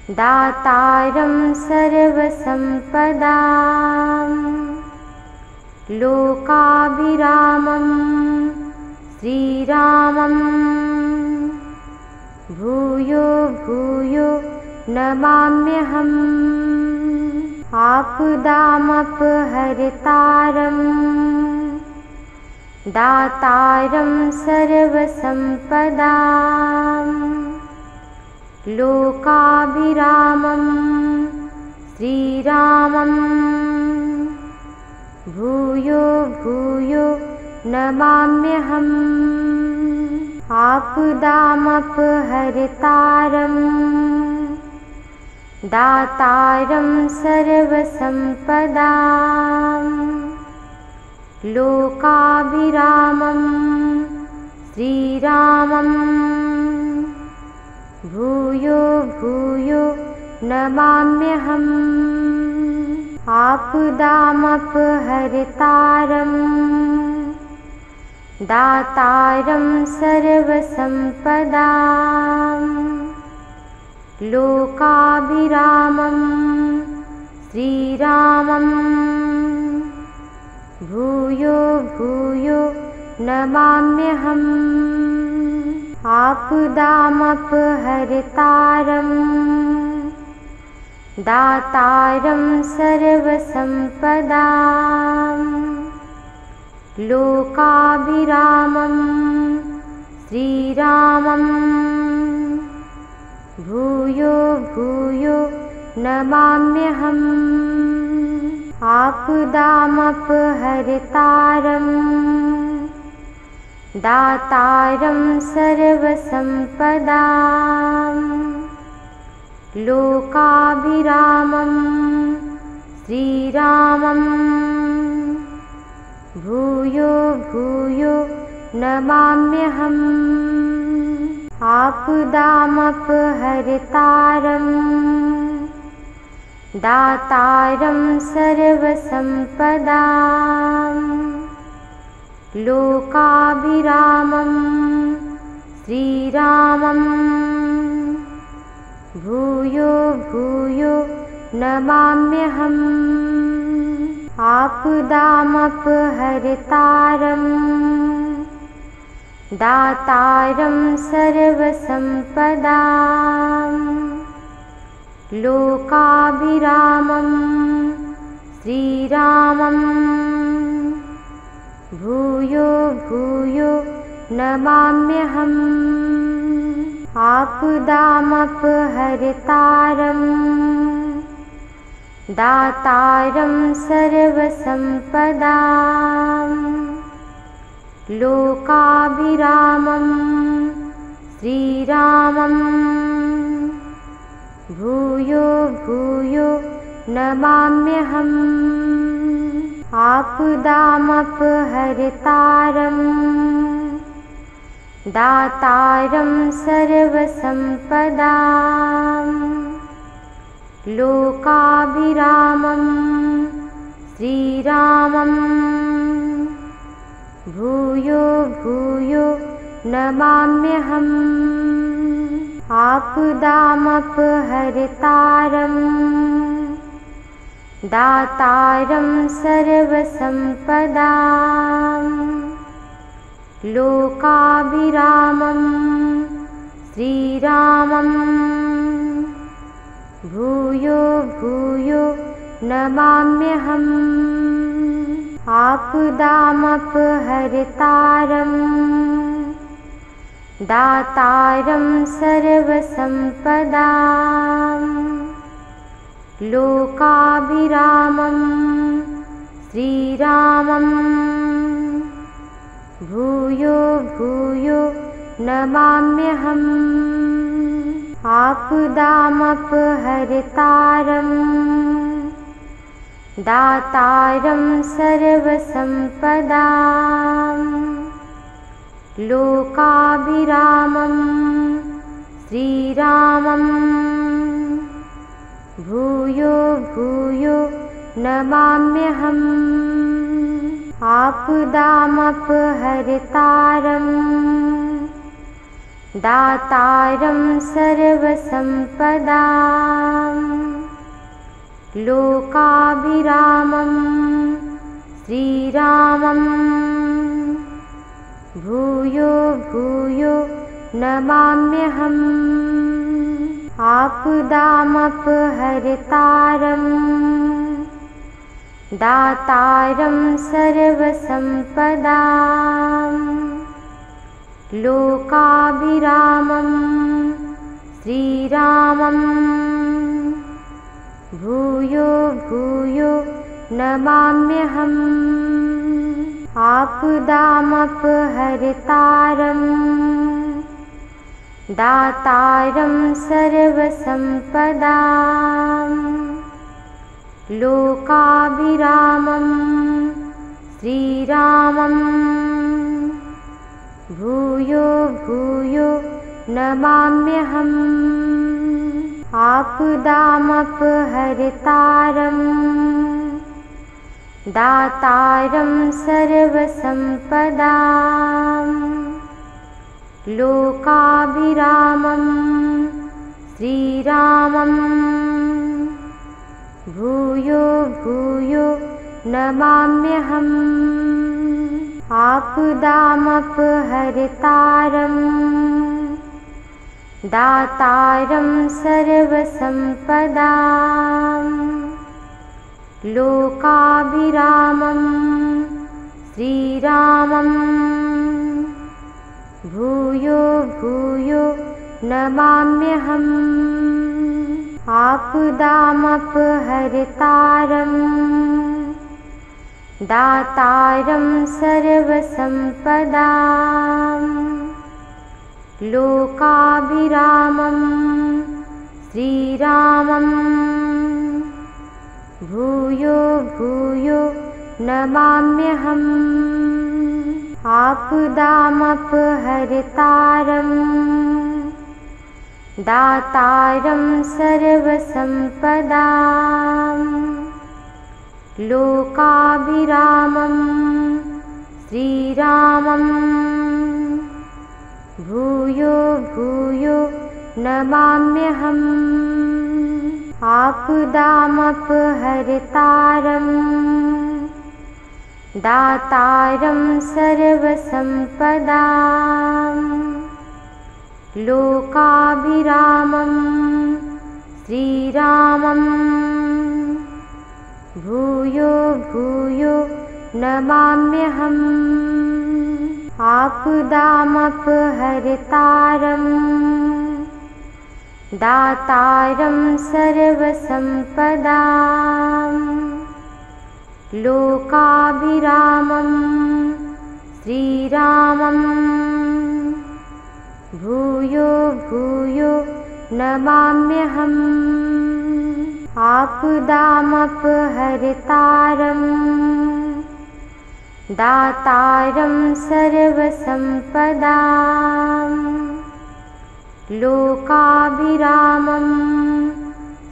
दातारं सर्वसम्पदा लोकाभिरामं श्रीरामम्। भूयो भूयो नमाम्यहम् आपदामपहर्तारम्। दातारं सर्वसम्पदा लोकाभिरामं श्रीरामम्। भूयो भूयो नमाम्यहम्। आपदामपहर्तारम्। दातारं सर्वसम्पदा लोकाभिरामं श्रीरामम् भूयो भूयो नमाम्यहम्। आपदामपहर्तारम्। दातारं सर्वसम्पदा लोकाभिरामं श्रीरामम्। भूयो भूयो नमाम्यहम् आपदामपहर्तारम् दातारं सर्वसम्पदा। लोकाभिरामं श्रीरामम् भूयो भूयो नमाम्यहम्। आपदामपहर्तारम् दातारं सर्वसम्पदा लोकाभिरामं श्रीरामम्। भूयो भूयो नमाम्यहम् आपदामपहर्तारम्। दातारं सर्वसम्पदा लोकाभिरामं श्रीरामम्। भूयो भूयो नमाम्यहम् आपदामपहर्तारम्। दातारं सर्वसम्पदा लोकाभिरामं श्रीरामम् भूयो भूयो नमाम्यहम् आपदामपहर्तारम्। दातारं सर्वसम्पदा लोकाभिरामं श्रीरामम्। भूयो भूयो नमाम्यहम् आपदामपहर्तारम् दातारं सर्वसम्पदा लोकाभिरामं श्रीरामम्। भूयो भूयो नमाम्यहम्। आपदामपहर्तारम् दातारं सर्वसम्पदा लोकाभिरामं श्रीरामम्। भूयो भूयो नमाम्यहम् आपदामपहर्तारम् दातारं सर्वसम्पदा लोकाभिरामं श्रीरामम्। भूयो भूयो नमाम्यहम्। आपदामपहर्तारम्। दातारं सर्वसम्पदा लोकाभिरामं श्रीरामम् भूयो भूयो नमाम्यहम् आपदामपहर्तारम्। दातारं सर्वसम्पदा लोकाभिरामं श्रीरामम्। भूयो भूयो नमाम्यहम् आपदामपहर्तारम् दातारं सर्वसम्पदा लोकाभिरामं श्रीरामम्। भूयो भूयो नमाम्यहम्। आपदामपहर्तारम् दातारं सर्वसम्पदा लोकाभिरामं श्रीरामम्। भूयो भूयो नमाम्यहम् आपदामपहर्तारम्। दातारं सर्वसम्पदा लोकाभिरामं श्रीरामम्। भूयो भूयो नमाम्यहम्। आपदामपहर्तारम्। दातारं सर्वसम्पदा लोकाभिरामं श्रीरामम् भूयो भूयो नमाम्यहम्। आपदामपहर्तारम्। दातारं सर्वसम्पदा लोकाभिरामं श्रीरामम्। भूयो भूयो नमाम्यहम् आपदामपहर्तारम्। दातारं सर्वसम्पदा लोकाभिरामं श्रीरामम्। भूयो भूयो नमाम्यहम्। आपदामपहर्तारम् दातारं सर्वसम्पदा लोकाभिरामं श्रीरामम्। भूयो भूयो नमाम्यहम्। आपदामपहर्तारम्। दातारं सर्वसम्पदा लोकाभिरामं श्रीरामम्। भूयो भूयो नमाम्यहम् आपदामपहर्तारम्। दातारं सर्वसम्पदा लोकाभिरामं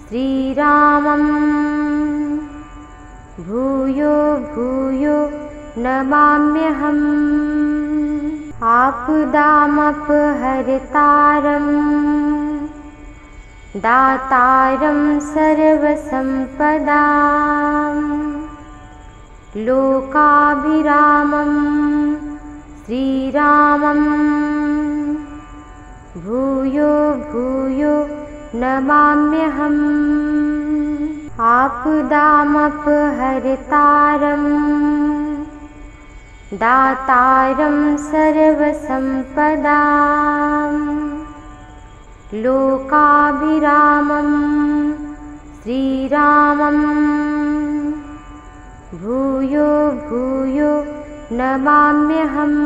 श्रीरामम् भूयो भूयो नमाम्यहम् आपदामपहर्तारम्। दातारं सर्वसम्पदा लोकाभिरामं श्रीरामम्। भूयो भूयो नमाम्यहम् आपदामपहर्तारम् दातारं सर्वसम्पदा लोकाभिरामं श्रीरामम्। भूयो भूयो नमाम्यहम्।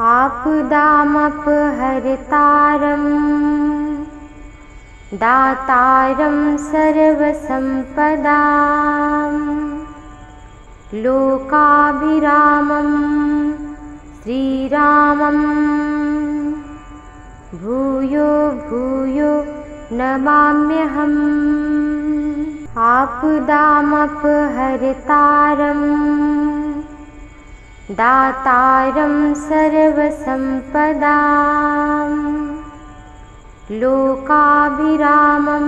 आपदामपहर्तारम् दातारं सर्वसम्पदा। लोकाभिरामं श्रीरामम् भूयो भूयो नमाम्यहम्। आपदामपहर्तारम् दातारं सर्वसम्पदा लोकाभिरामं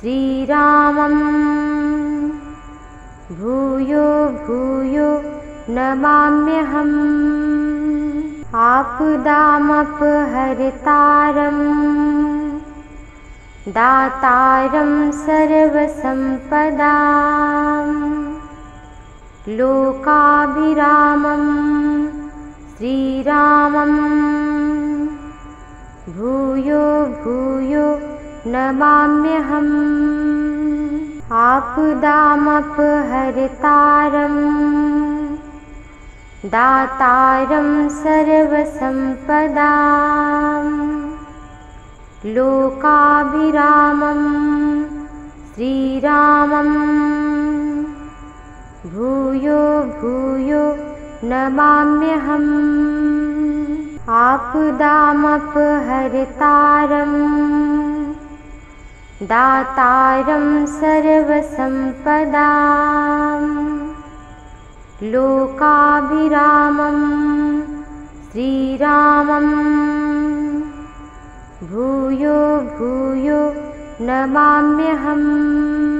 श्रीरामम्। भूयो भूयो नमाम्यहम्। आपदामपहर्तारम्। दातारं सर्वसम्पदा लोकाभिरामं श्रीरामम् भूयो भूयो नमाम्यहम्। आपदामपहर्तारम्। दातारं सर्वसम्पदा लोकाभिरामं श्रीरामम्। भूयो भूयो नमाम्यहम् आपदामपहर्तारम् दातारं सर्वसम्पदा। लोकाभिरामं श्रीरामम् भूयो भूयो नमाम्यहम्